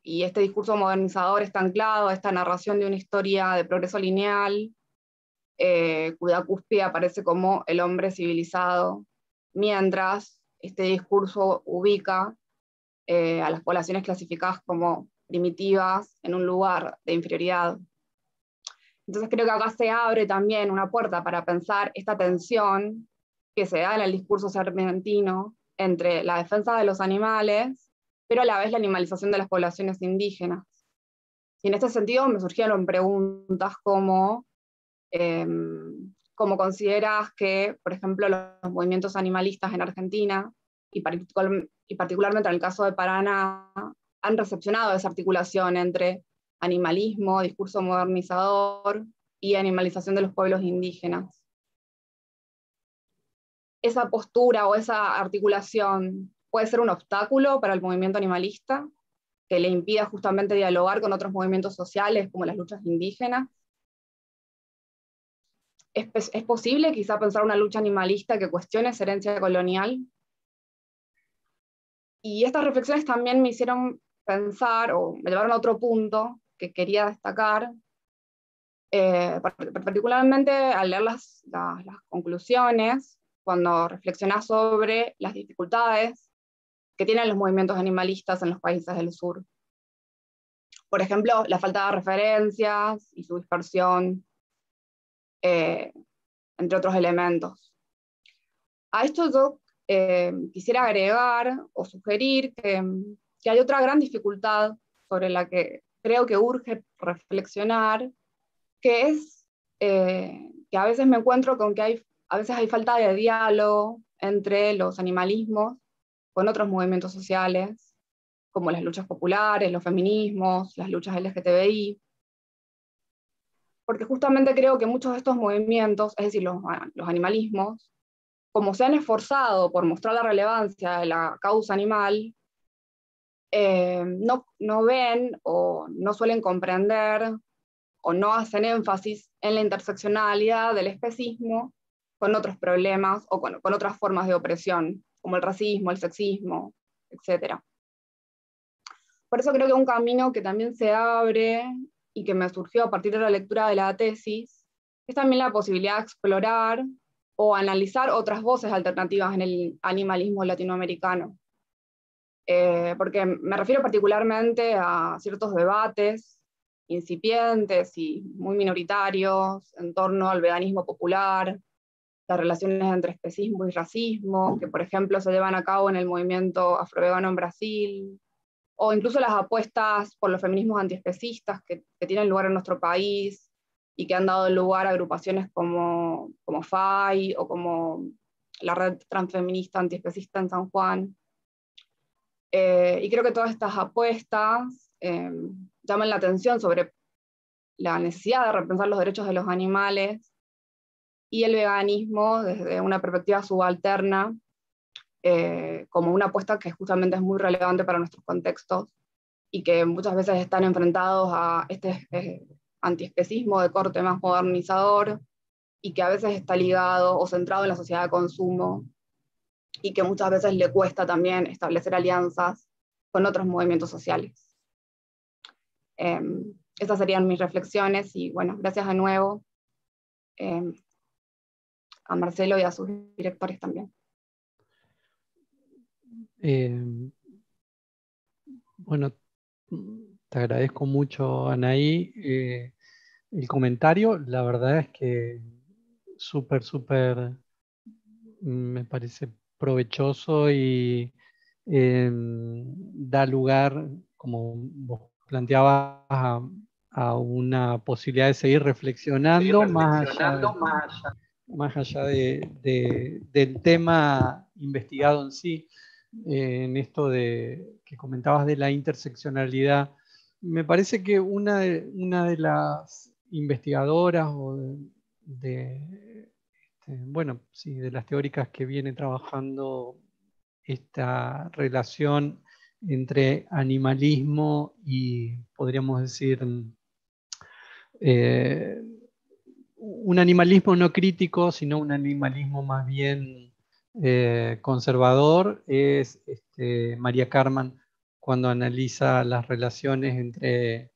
y este discurso modernizador está anclado a esta narración de una historia de progreso lineal, eh, cuya cúspide aparece como el hombre civilizado, mientras este discurso ubica eh, a las poblaciones clasificadas como primitivas en un lugar de inferioridad. Entonces creo que acá se abre también una puerta para pensar esta tensión que se da en el discurso serpentino entre la defensa de los animales, pero a la vez la animalización de las poblaciones indígenas. Y en este sentido me surgieron preguntas como, em, ¿cómo consideras que, por ejemplo, los movimientos animalistas en Argentina y, y particularmente en el caso de Paraná, han recepcionado esa articulación entre animalismo, discurso modernizador y animalización de los pueblos indígenas. Esa postura o esa articulación puede ser un obstáculo para el movimiento animalista, que le impida justamente dialogar con otros movimientos sociales como las luchas indígenas. ¿Es, es posible quizá pensar una lucha animalista que cuestione esa herencia colonial y estas reflexiones también me hicieron pensar o me llevaron a otro punto que quería destacar, eh, particularmente al leer las, las, conclusiones, cuando reflexionas sobre las dificultades que tienen los movimientos animalistas en los países del sur. Por ejemplo, la falta de referencias y su dispersión, eh, entre otros elementos. A esto yo eh, quisiera agregar o sugerir que, hay otra gran dificultad sobre la que creo que urge reflexionar, que es eh, que a veces me encuentro con que hay, a veces hay falta de diálogo entre los animalismos con otros movimientos sociales, como las luchas populares, los feminismos, las luchas LGTBI, porque justamente creo que muchos de estos movimientos, es decir, los, los animalismos, como se han esforzado por mostrar la relevancia de la causa animal, eh, no, no ven o no suelen comprender o no hacen énfasis en la interseccionalidad del especismo con otros problemas o con, con otras formas de opresión, como el racismo, el sexismo, etc. Por eso creo que un camino que también se abre y que me surgió a partir de la lectura de la tesis es también la posibilidad de explorar o analizar otras voces alternativas en el animalismo latinoamericano. Eh, porque me refiero particularmente a ciertos debates incipientes y muy minoritarios en torno al veganismo popular, las relaciones entre especismo y racismo, que por ejemplo se llevan a cabo en el movimiento afrovegano en Brasil, o incluso las apuestas por los feminismos antiespecistas que, que tienen lugar en nuestro país y que han dado lugar a agrupaciones como, como FAI o como la Red Transfeminista Antiespecista en San Juan. Eh, y creo que todas estas apuestas eh, llaman la atención sobre la necesidad de repensar los derechos de los animales y el veganismo desde una perspectiva subalterna eh, como una apuesta que justamente es muy relevante para nuestros contextos y que muchas veces están enfrentados a este eh, antiespecismo de corte más modernizador y que a veces está ligado o centrado en la sociedad de consumo y que muchas veces le cuesta también establecer alianzas con otros movimientos sociales. Eh, esas serían mis reflexiones y bueno, gracias de nuevo em, a Marcelo y a sus directores también. Eh, bueno, te agradezco mucho, Anaí, eh, el comentario. La verdad es que súper, súper, me parece provechoso y em, da lugar, como vos planteabas, a, una posibilidad de seguir reflexionando, más allá, más allá del tema investigado en sí en esto de, que comentabas de la interseccionalidad. Me parece que una de, una de las investigadoras o de, este, bueno, sí, de las teóricas que viene trabajando esta relación entre animalismo y, podríamos decir, eh, un animalismo no crítico, sino un animalismo más bien eh, conservador es este, María Carmen cuando analiza las relaciones entre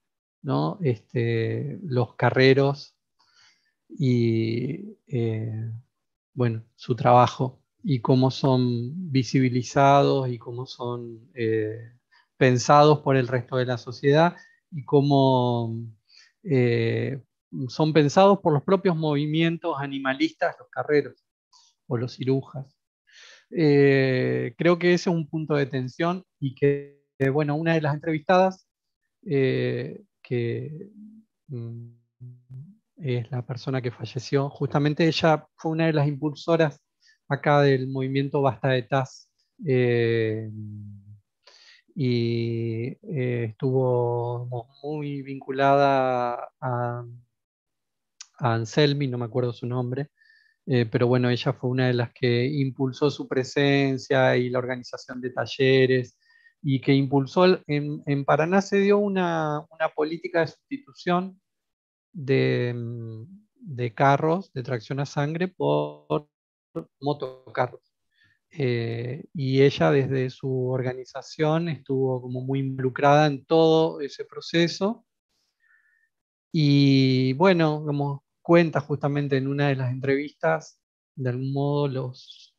este, los carreros y eh, bueno, su trabajo y cómo son visibilizados y cómo son eh, pensados por el resto de la sociedad y cómo son pensados por los propios movimientos animalistas, los carreros o los cirujas. Eh, creo que ese es un punto de tensión y que, bueno, una de las entrevistadas, eh, que mm, es la persona que falleció, justamente ella fue una de las impulsoras acá del movimiento Basta de Taz. Eh, y estuvo muy vinculada a, Anselmi, no me acuerdo su nombre, eh, pero bueno, ella fue una de las que impulsó su presencia y la organización de talleres y que impulsó, en, Paraná se dio una, política de sustitución de, mm, de, carros de tracción a sangre por motocarros. Eh, y ella desde su organización estuvo como muy involucrada en todo ese proceso. Y bueno, como cuenta justamente en una de las entrevistas, de algún modo, los,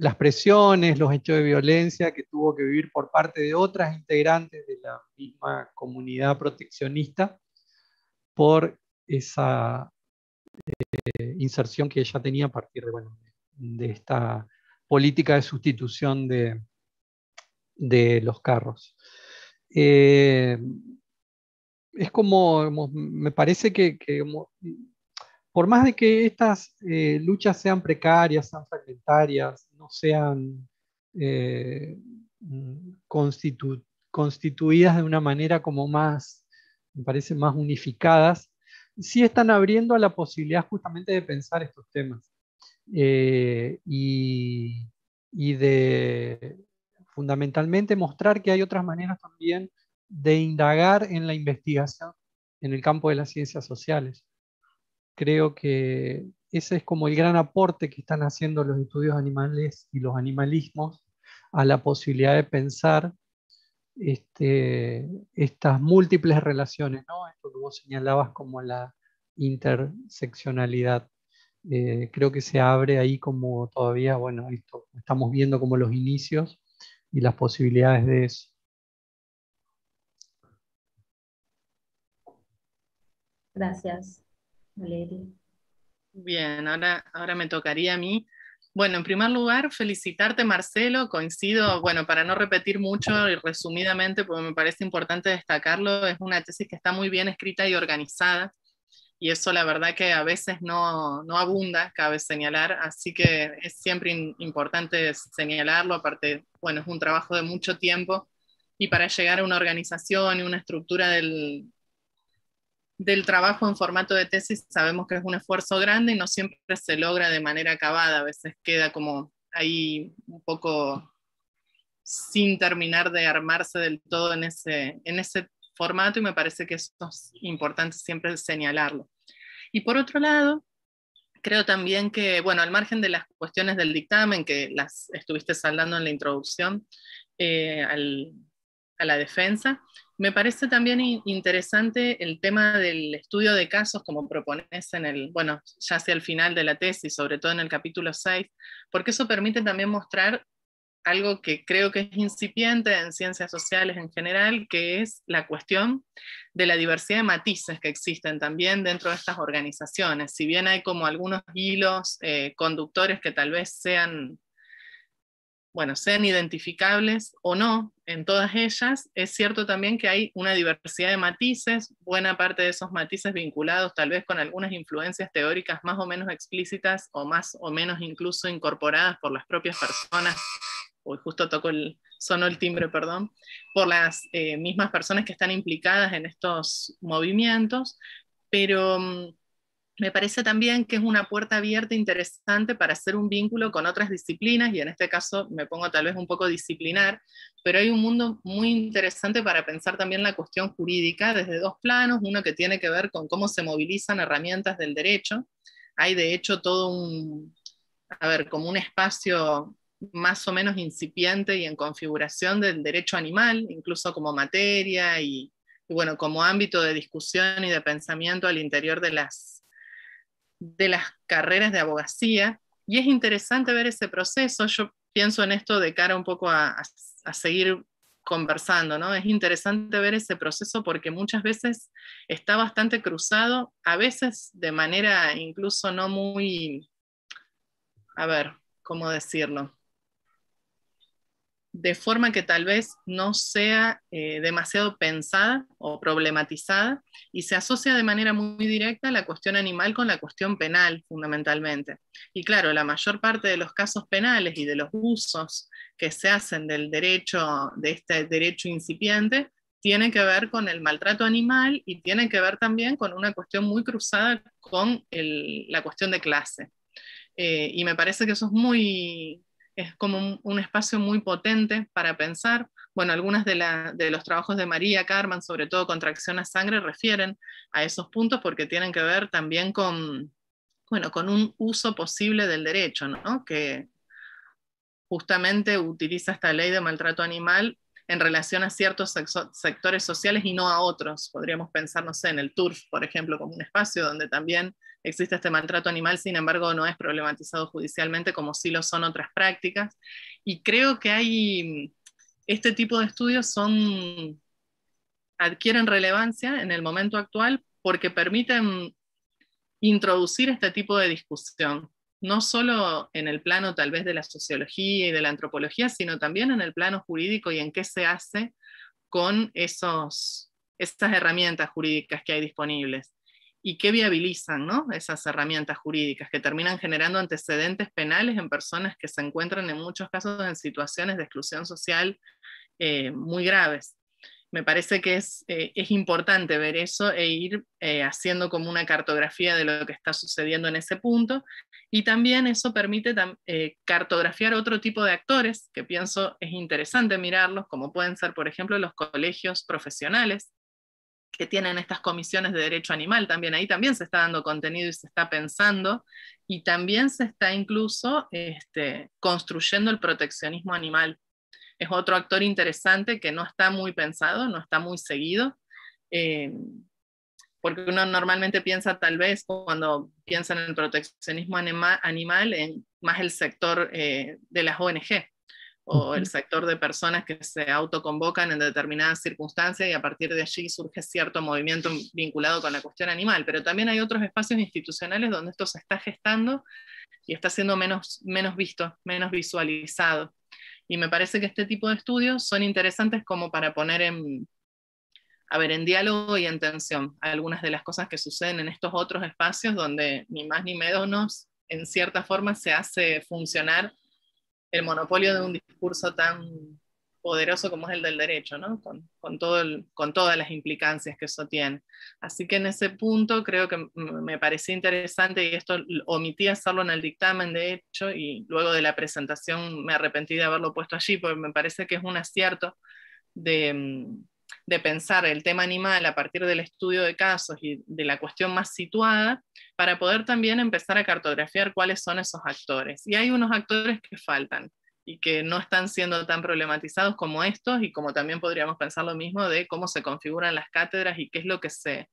las presiones, los hechos de violencia que tuvo que vivir por parte de otras integrantes de la misma comunidad proteccionista por esa eh, inserción que ella tenía a partir de, esta política de sustitución de, de los carros. Eh, es como, me parece que, por más de que estas eh, luchas sean precarias, sean fragmentarias, no sean eh, constituidas de una manera como más, me parece, más unificadas, sí están abriendo a la posibilidad justamente de pensar estos temas eh, y, y de fundamentalmente mostrar que hay otras maneras también de indagar en la investigación en el campo de las ciencias sociales. Creo que ese es como el gran aporte que están haciendo los estudios animales y los animalismos a la posibilidad de pensar este, estas múltiples relaciones, ¿no? Esto que vos señalabas como la interseccionalidad. Eh, creo que se abre ahí como todavía, bueno, estamos viendo como los inicios y las posibilidades de eso. Gracias, Valeria. Bien, ahora, ahora me tocaría a mí. Bueno, en primer lugar, felicitarte, Marcelo. Coincido, bueno, para no repetir mucho y resumidamente, porque me parece importante destacarlo, es una tesis que está muy bien escrita y organizada. Y eso la verdad que a veces no, no abunda, cabe señalar, así que es siempre importante señalarlo, aparte, bueno, es un trabajo de mucho tiempo y para llegar a una organización y una estructura del, del trabajo en formato de tesis sabemos que es un esfuerzo grande y no siempre se logra de manera acabada, a veces queda como ahí un poco sin terminar de armarse del todo en ese, en ese formato y me parece que eso es importante siempre señalarlo. Y por otro lado, creo también que, bueno, al margen de las cuestiones del dictamen que las estuviste saldando en la introducción eh, a la defensa, me parece también interesante el tema del estudio de casos, como propones en el, bueno, ya hacia el final de la tesis, sobre todo en el capítulo 6, porque eso permite también mostrar algo que creo que es incipiente en ciencias sociales en general, que es la cuestión de la diversidad de matices que existen también dentro de estas organizaciones. Si bien hay como algunos hilos eh, conductores que tal vez sean bueno, sean identificables o no en todas ellas, es cierto también que hay una diversidad de matices, buena parte de esos matices vinculados tal vez con algunas influencias teóricas más o menos explícitas o más o menos incluso incorporadas por las propias personas, o justo toco el, sonó el timbre, perdón, por las eh, mismas personas que están implicadas en estos movimientos, pero mm, me parece también que es una puerta abierta interesante para hacer un vínculo con otras disciplinas, y en este caso me pongo tal vez un poco disciplinar, pero hay un mundo muy interesante para pensar también la cuestión jurídica desde dos planos, uno que tiene que ver con cómo se movilizan herramientas del derecho. Hay de hecho todo un, a ver, como un espacio más o menos incipiente y en configuración del derecho animal, incluso como materia y, y bueno, como ámbito de discusión y de pensamiento al interior de las de las carreras de abogacía y es interesante ver ese proceso. Yo pienso en esto de cara un poco a, seguir conversando, ¿no? Es interesante ver ese proceso porque muchas veces está bastante cruzado, a veces de manera incluso no muy, a ver, ¿cómo decirlo? De forma que tal vez no sea eh, demasiado pensada o problematizada y se asocia de manera muy directa la cuestión animal con la cuestión penal fundamentalmente. Y claro, la mayor parte de los casos penales y de los usos que se hacen del derecho, de este derecho incipiente, tienen que ver con el maltrato animal y tienen que ver también con una cuestión muy cruzada con la cuestión de clase. Eh, y me parece que eso es muy, es como un, espacio muy potente para pensar. Bueno, algunos de, los trabajos de María Carman, sobre todo contracción a sangre, refieren a esos puntos porque tienen que ver también con, bueno, con un uso posible del derecho, ¿no? que justamente utiliza esta ley de maltrato animal en relación a ciertos sectores sociales y no a otros. Podríamos pensar, no sé, en el TURF, por ejemplo, como un espacio donde también existe este maltrato animal, sin embargo, no es problematizado judicialmente como sí lo son otras prácticas. Y creo que hay, este tipo de estudios son, adquieren relevancia en el momento actual porque permiten introducir este tipo de discusión, no solo en el plano tal vez de la sociología y de la antropología, sino también en el plano jurídico y en qué se hace con esos, esas herramientas jurídicas que hay disponibles y qué viabilizan esas herramientas jurídicas que terminan generando antecedentes penales en personas que se encuentran en muchos casos en situaciones de exclusión social eh, muy graves. Me parece que es, eh, es, importante ver eso e ir eh, haciendo como una cartografía de lo que está sucediendo en ese punto. Y también eso permite eh, cartografiar otro tipo de actores que pienso es interesante mirarlos, como pueden ser, por ejemplo, los colegios profesionales que tienen estas comisiones de derecho animal. También ahí también se está dando contenido y se está pensando. Y también se está incluso este, construyendo el proteccionismo animal es otro actor interesante que no está muy pensado, no está muy seguido, eh, porque uno normalmente piensa tal vez cuando piensa en el proteccionismo animal en más el sector eh, de las ONG o el sector de personas que se autoconvocan en determinadas circunstancias y a partir de allí surge cierto movimiento vinculado con la cuestión animal, pero también hay otros espacios institucionales donde esto se está gestando y está siendo menos, menos visto, menos visualizado. Y me parece que este tipo de estudios son interesantes como para poner en, a ver, en diálogo y en tensión algunas de las cosas que suceden en estos otros espacios donde ni más ni menos, en cierta forma, se hace funcionar el monopolio de un discurso tan poderoso como es el del derecho, ¿no? con, con, todo con todas las implicancias que eso tiene. Así que en ese punto creo que me parecía interesante y esto omití hacerlo en el dictamen, de hecho, y luego de la presentación me arrepentí de haberlo puesto allí, porque me parece que es un acierto de, de pensar el tema animal a partir del estudio de casos y de la cuestión más situada, para poder también empezar a cartografiar cuáles son esos actores. Y hay unos actores que faltan y que no están siendo tan problematizados como estos y como también podríamos pensar lo mismo de cómo se configuran las cátedras y qué es lo que se,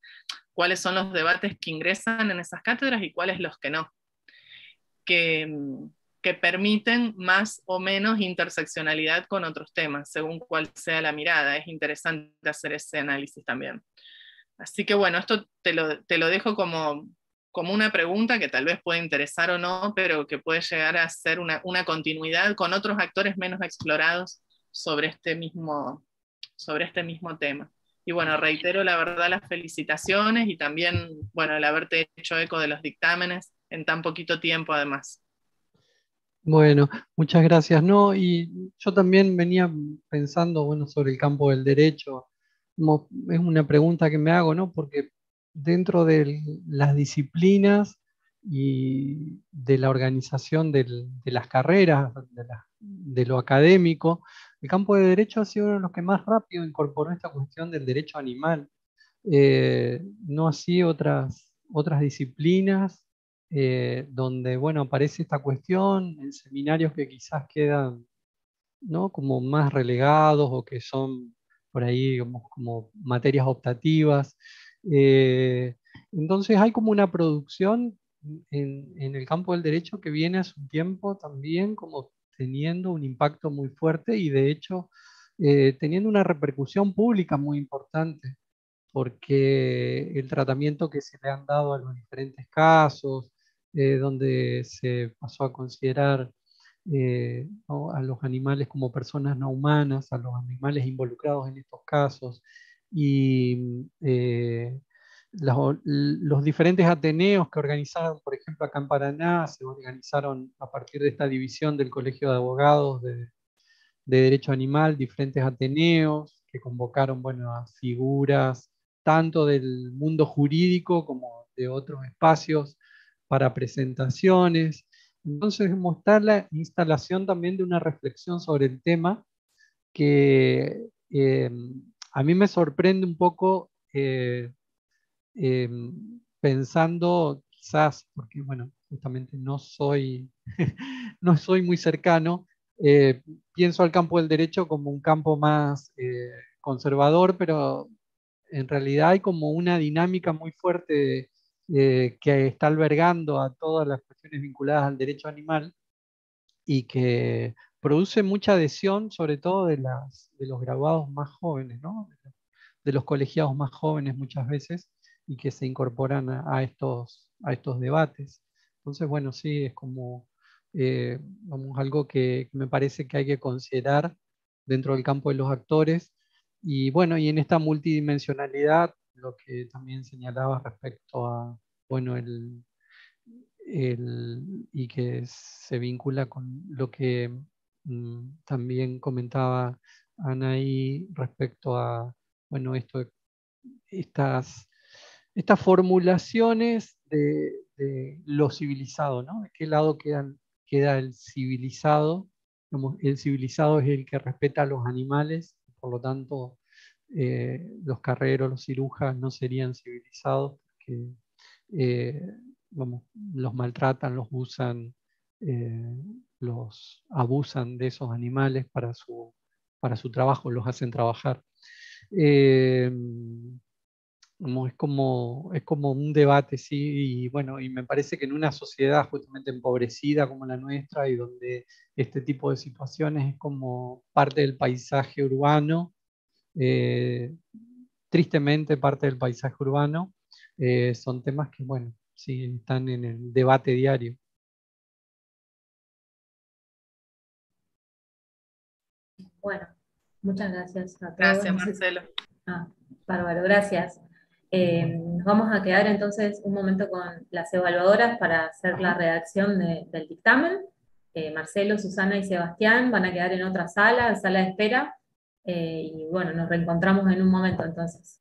cuáles son los debates que ingresan en esas cátedras y cuáles los que no, que, que permiten más o menos interseccionalidad con otros temas, según cuál sea la mirada. Es interesante hacer ese análisis también. Así que bueno, esto te lo, te lo dejo como, como una pregunta que tal vez puede interesar o no, pero que puede llegar a ser una, continuidad con otros actores menos explorados sobre este, mismo, sobre este mismo tema. Y bueno, reitero la verdad las felicitaciones y también, bueno, el haberte hecho eco de los dictámenes en tan poquito tiempo además. Bueno, muchas gracias. No, y yo también venía pensando, bueno, sobre el campo del derecho. Es una pregunta que me hago, ¿no? Porque dentro de las disciplinas y de la organización de las carreras, de, lo académico, el campo de derecho ha sido uno de los que más rápido incorporó esta cuestión del derecho animal. Eh, no así otras, otras disciplinas eh, donde bueno, aparece esta cuestión en seminarios que quizás quedan ¿no? como más relegados o que son por ahí como materias optativas. Eh, entonces hay como una producción en, el campo del derecho que viene a su tiempo también como teniendo un impacto muy fuerte y de hecho eh, teniendo una repercusión pública muy importante, porque el tratamiento que se le han dado a los diferentes casos, eh, donde se pasó a considerar a los animales como personas no humanas, a los animales involucrados en estos casos, y eh, los, diferentes ateneos que organizaron, por ejemplo, acá en Paraná, se organizaron a partir de esta división del Colegio de Abogados de, Derecho Animal, diferentes ateneos que convocaron bueno, a figuras tanto del mundo jurídico como de otros espacios para presentaciones. Entonces, mostrar la instalación también de una reflexión sobre el tema que eh, a mí me sorprende un poco eh, em, pensando quizás, porque bueno, justamente no soy, no soy muy cercano, eh, pienso al campo del derecho como un campo más eh, conservador, pero en realidad hay como una dinámica muy fuerte que está albergando a todas las cuestiones vinculadas al derecho animal y que produce mucha adhesión, sobre todo de, los graduados más jóvenes, de los colegiados más jóvenes muchas veces, y que se incorporan a, estos, debates. Entonces, bueno, sí, es como eh, algo que, me parece que hay que considerar dentro del campo de los actores. Y bueno, y en esta multidimensionalidad, lo que también señalaba respecto a, bueno, el, y que se vincula con lo que también comentaba Anaí respecto a bueno, esto, estas, estas formulaciones de, lo civilizado, ¿no? ¿De qué lado queda el civilizado? el civilizado es el que respeta a los animales, por lo tanto, eh, los carreros, los cirujas no serían civilizados porque eh, los maltratan, los usan, eh, los abusan de esos animales para su, para su trabajo, los hacen trabajar. es, como, es como un debate, sí, y bueno, y me parece que en una sociedad justamente empobrecida como la nuestra y donde este tipo de situaciones es como parte del paisaje urbano, eh, tristemente parte del paisaje urbano, eh, son temas que, bueno, sí, están en el debate diario. Bueno, muchas gracias a todos. Gracias, Marcelo. Ah, bárbaro, gracias. Eh, vamos a quedar entonces un momento con las evaluadoras para hacer la redacción del dictamen. Marcelo, Susana y Sebastián van a quedar en otra sala, en sala de espera, eh, y bueno, nos reencontramos en un momento entonces.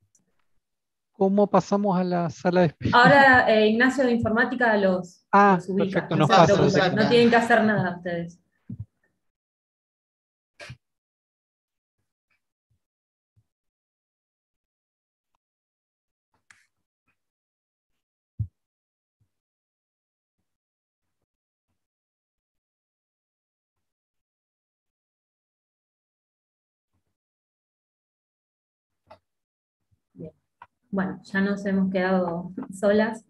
¿Cómo pasamos a la sala de espera? Ahora eh, Ignacio de Informática los, ah, ubica. no, no tienen que hacer nada ustedes. Bueno, ya nos hemos quedado solas.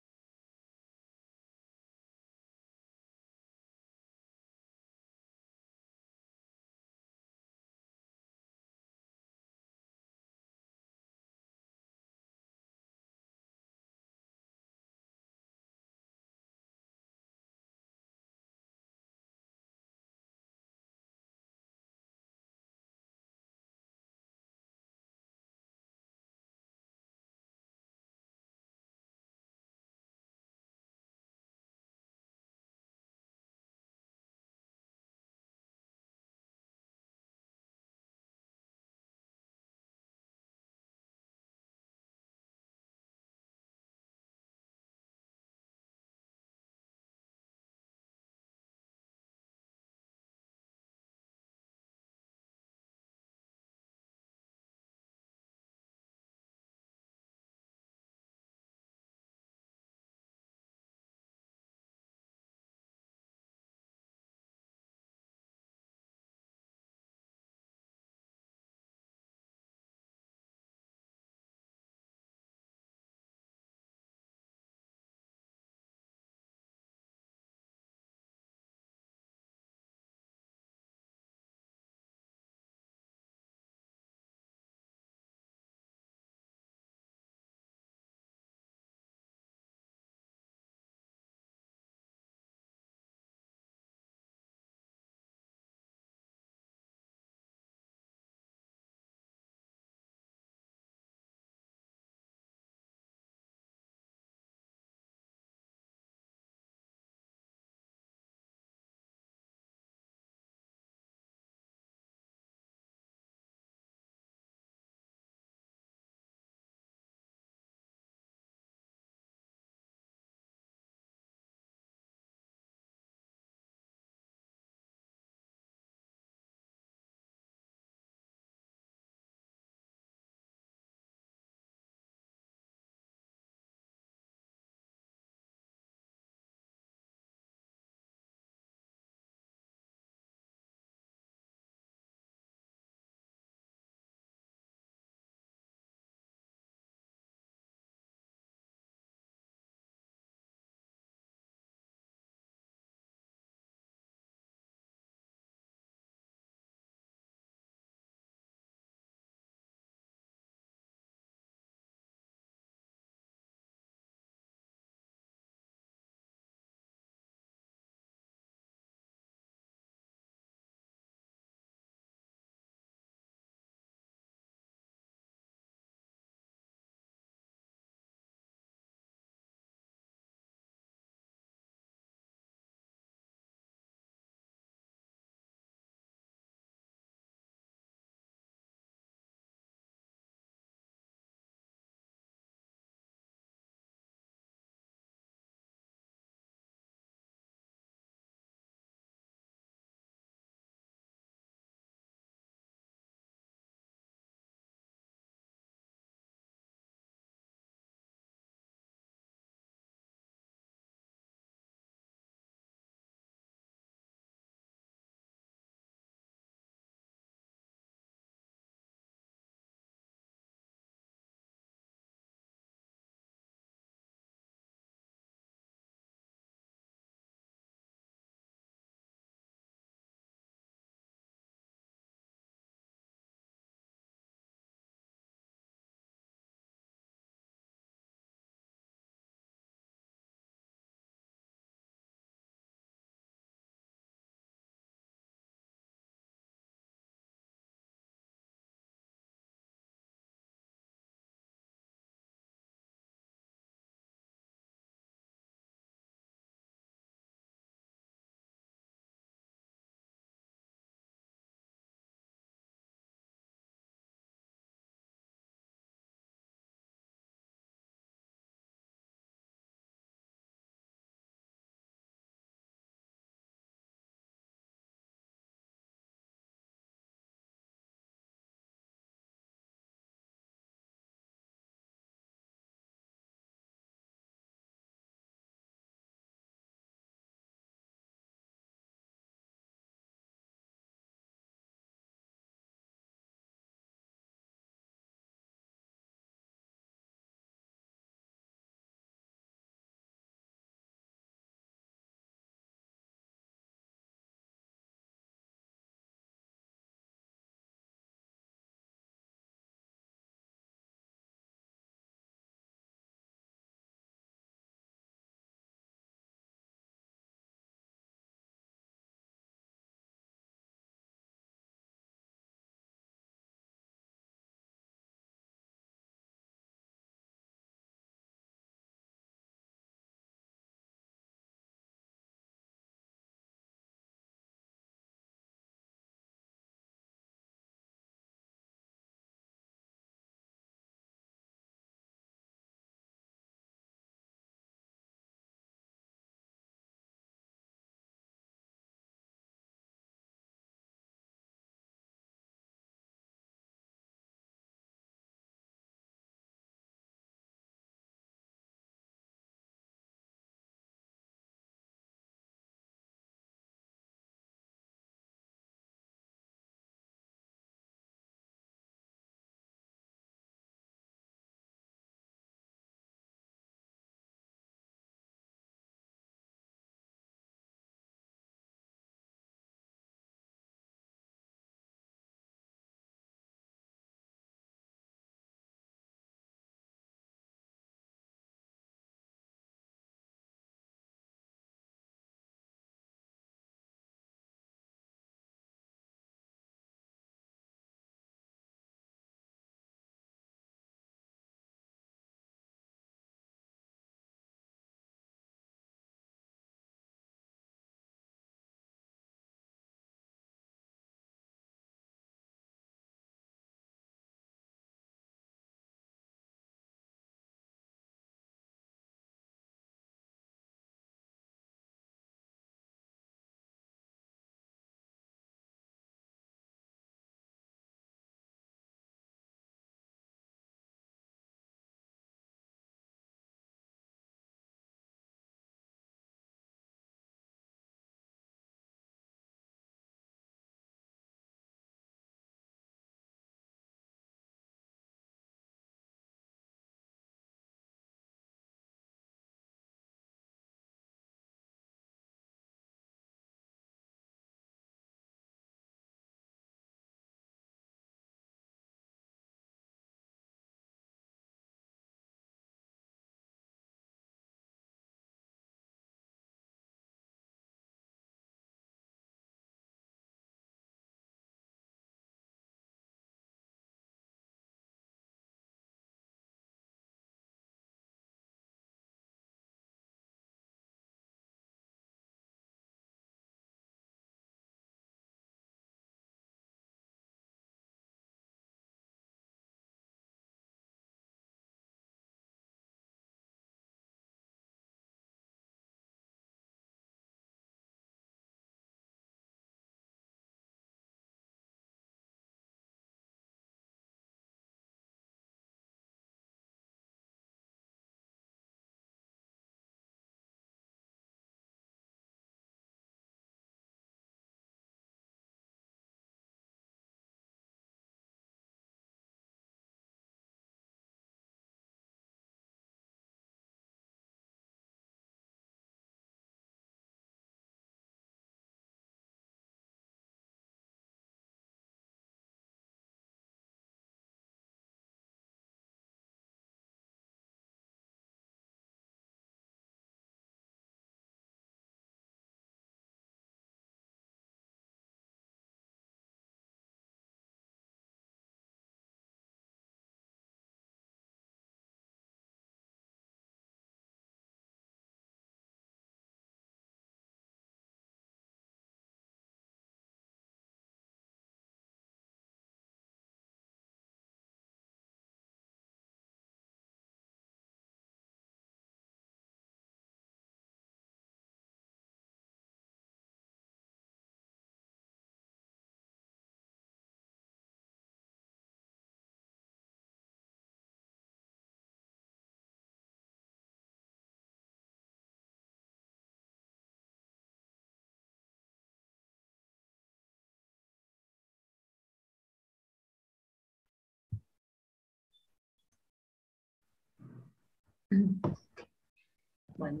Bueno.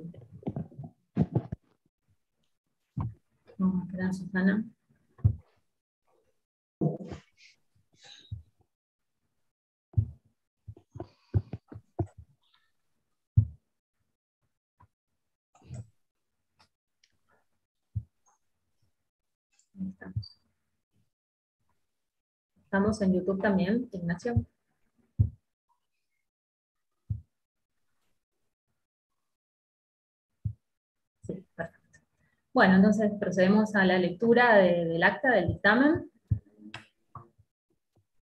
Vamos Susana. Estamos en YouTube también, Ignacio. Sí, perfecto. Bueno, entonces procedemos a la lectura del acta del dictamen.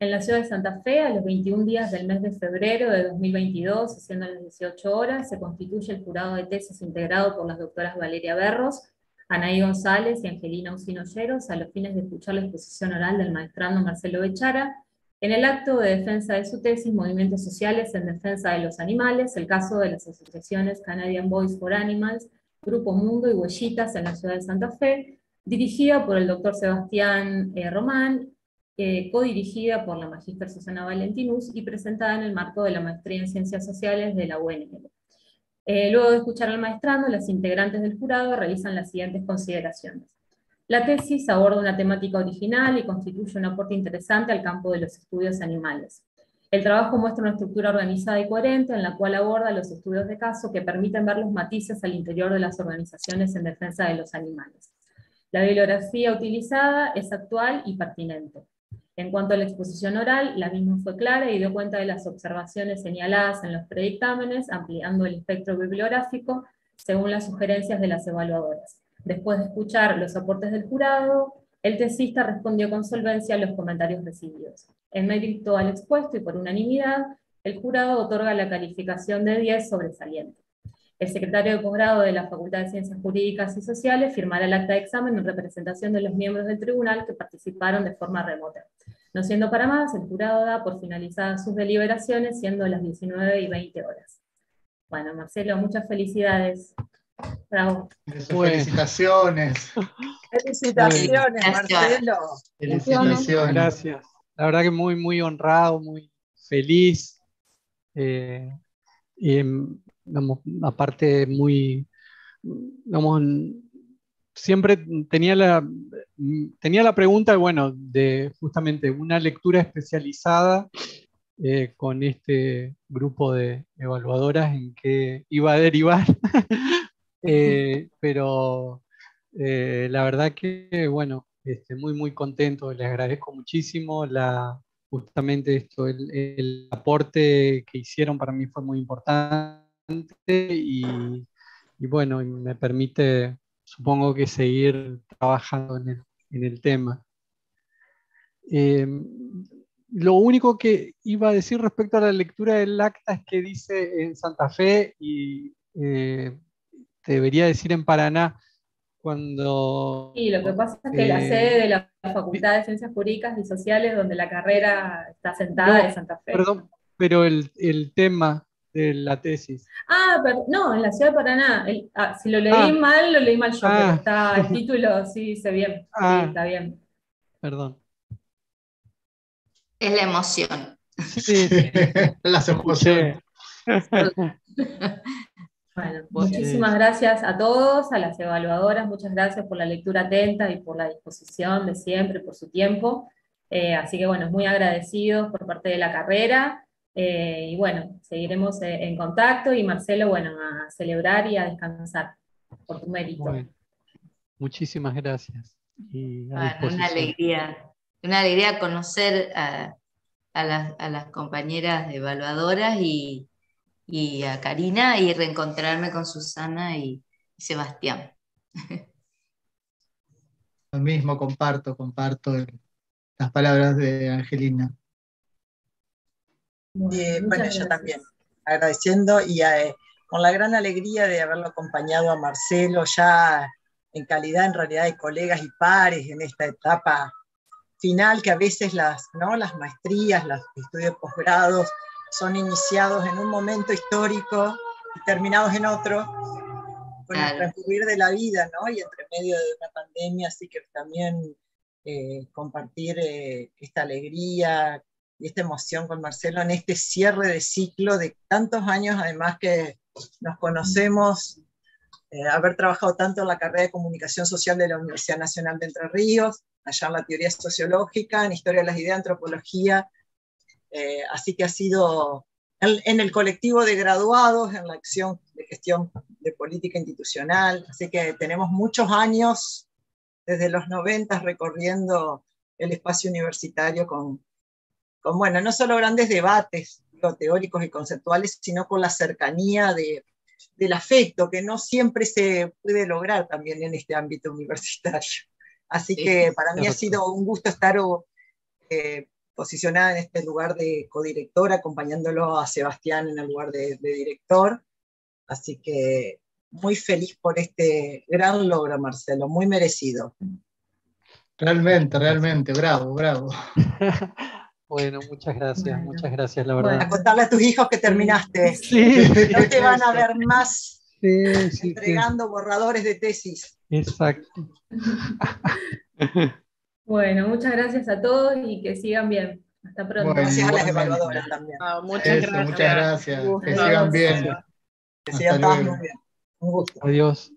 En la ciudad de Santa Fe, a los 21 días del mes de febrero de 2022, siendo las 18 horas, se constituye el jurado de tesis integrado por las doctoras Valeria Berros, Anaí González y Angelina Usinoyeros a los fines de escuchar la exposición oral del maestrando Marcelo Bechara en el acto de defensa de su tesis Movimientos Sociales en Defensa de los Animales, el caso de las asociaciones Canadian Boys for Animals, Grupo Mundo y Huellitas en la ciudad de Santa Fe, dirigida por el doctor Sebastián eh, Román, eh, codirigida por la magíster Susana Valentinus y presentada en el marco de la maestría en Ciencias Sociales de la UNL. Eh, luego de escuchar al maestrando, las integrantes del jurado realizan las siguientes consideraciones. La tesis aborda una temática original y constituye un aporte interesante al campo de los estudios animales. El trabajo muestra una estructura organizada y coherente en la cual aborda los estudios de caso que permiten ver los matices al interior de las organizaciones en defensa de los animales. La bibliografía utilizada es actual y pertinente. En cuanto a la exposición oral, la misma fue clara y dio cuenta de las observaciones señaladas en los predictámenes, ampliando el espectro bibliográfico según las sugerencias de las evaluadoras. Después de escuchar los aportes del jurado, el tesista respondió con solvencia a los comentarios recibidos. En mérito al expuesto y por unanimidad, el jurado otorga la calificación de 10 sobresaliente. El secretario de posgrado de la Facultad de Ciencias Jurídicas y Sociales firmará el acta de examen en representación de los miembros del tribunal que participaron de forma remota. No siendo para más, el jurado da por finalizadas sus deliberaciones, siendo las 19 y 20 horas. Bueno, Marcelo, muchas felicidades. Bravo. Felicitaciones. Felicitaciones, Marcelo. Felicitaciones. Gracias. La verdad que muy, muy honrado, muy feliz. Eh, aparte muy, siempre tenía la, tenía la pregunta, bueno, de justamente una lectura especializada eh, con este grupo de evaluadoras en que iba a derivar, eh, pero eh, la verdad que, bueno, este, muy, muy contento, les agradezco muchísimo justamente esto, el, el aporte que hicieron para mí fue muy importante y, bueno, me permite, supongo que seguir trabajando en el, tema. Eh, lo único que iba a decir respecto a la lectura del acta es que dice en Santa Fe y eh, debería decir en Paraná cuando... Sí, lo que pasa es que la eh, sede de la Facultad de Ciencias Jurídicas y Sociales, donde la carrera está sentada, es Santa Fe. Perdón, pero el, el tema de la tesis. Ah, pero, no, en la ciudad de Paraná. Ah, si lo leí ah. mal, lo leí mal yo, pero ah. está el título, sí, dice bien. Sí, está bien. Perdón. Es la emoción. Sí, las emociones. Bueno, muchísimas gracias a todos, a las evaluadoras, muchas gracias por la lectura atenta y por la disposición de siempre, por su tiempo. Eh, así que bueno, muy agradecidos por parte de la carrera eh, y bueno, seguiremos eh, en contacto y Marcelo, bueno, a celebrar y a descansar por tu mérito. muchísimas gracias. una alegría, una alegría conocer a, las, compañeras evaluadoras y, y, a Karina y reencontrarme con Susana y, Sebastián. Lo mismo, comparto, comparto las palabras de Angelina. Bueno, yo también, agradeciendo y eh, con la gran alegría de haberlo acompañado a Marcelo ya en calidad en realidad de colegas y pares en esta etapa final que a veces las, ¿no? las maestrías, los estudios de posgrados son iniciados en un momento histórico y terminados en otro, con el transcurrir de la vida, ¿no? Y entre medio de una pandemia, así que también eh, compartir eh, esta alegría y esta emoción con Marcelo en este cierre de ciclo de tantos años, además que nos conocemos, eh, haber trabajado tanto en la carrera de comunicación social de la Universidad Nacional de Entre Ríos, allá en la teoría sociológica, en historia de las ideas, antropología, eh, así que ha sido en, el colectivo de graduados, en la acción de gestión de política institucional, así que tenemos muchos años desde los 90 recorriendo el espacio universitario con, con, bueno, no solo grandes debates teóricos y conceptuales, sino con la cercanía de, del afecto, que no siempre se puede lograr también en este ámbito universitario. Así que para mí ha sido un gusto estar eh, posicionada en este lugar de codirector, acompañándolo a Sebastián en el lugar de, director. Así que muy feliz por este gran logro, Marcelo, muy merecido. Realmente, realmente, bravo, bravo. Bueno, muchas gracias, muchas gracias, la verdad. a contarle a tus hijos que terminaste. Sí. No te van a ver más entregando borradores de tesis. Exacto. Bueno, muchas gracias a todos y que sigan bien. Hasta pronto. gracias a las evaluadoras también. Ah, muchas gracias. Muchas gracias. Que sigan bien. Que sigan todos muy bien. Un gusto. Adiós.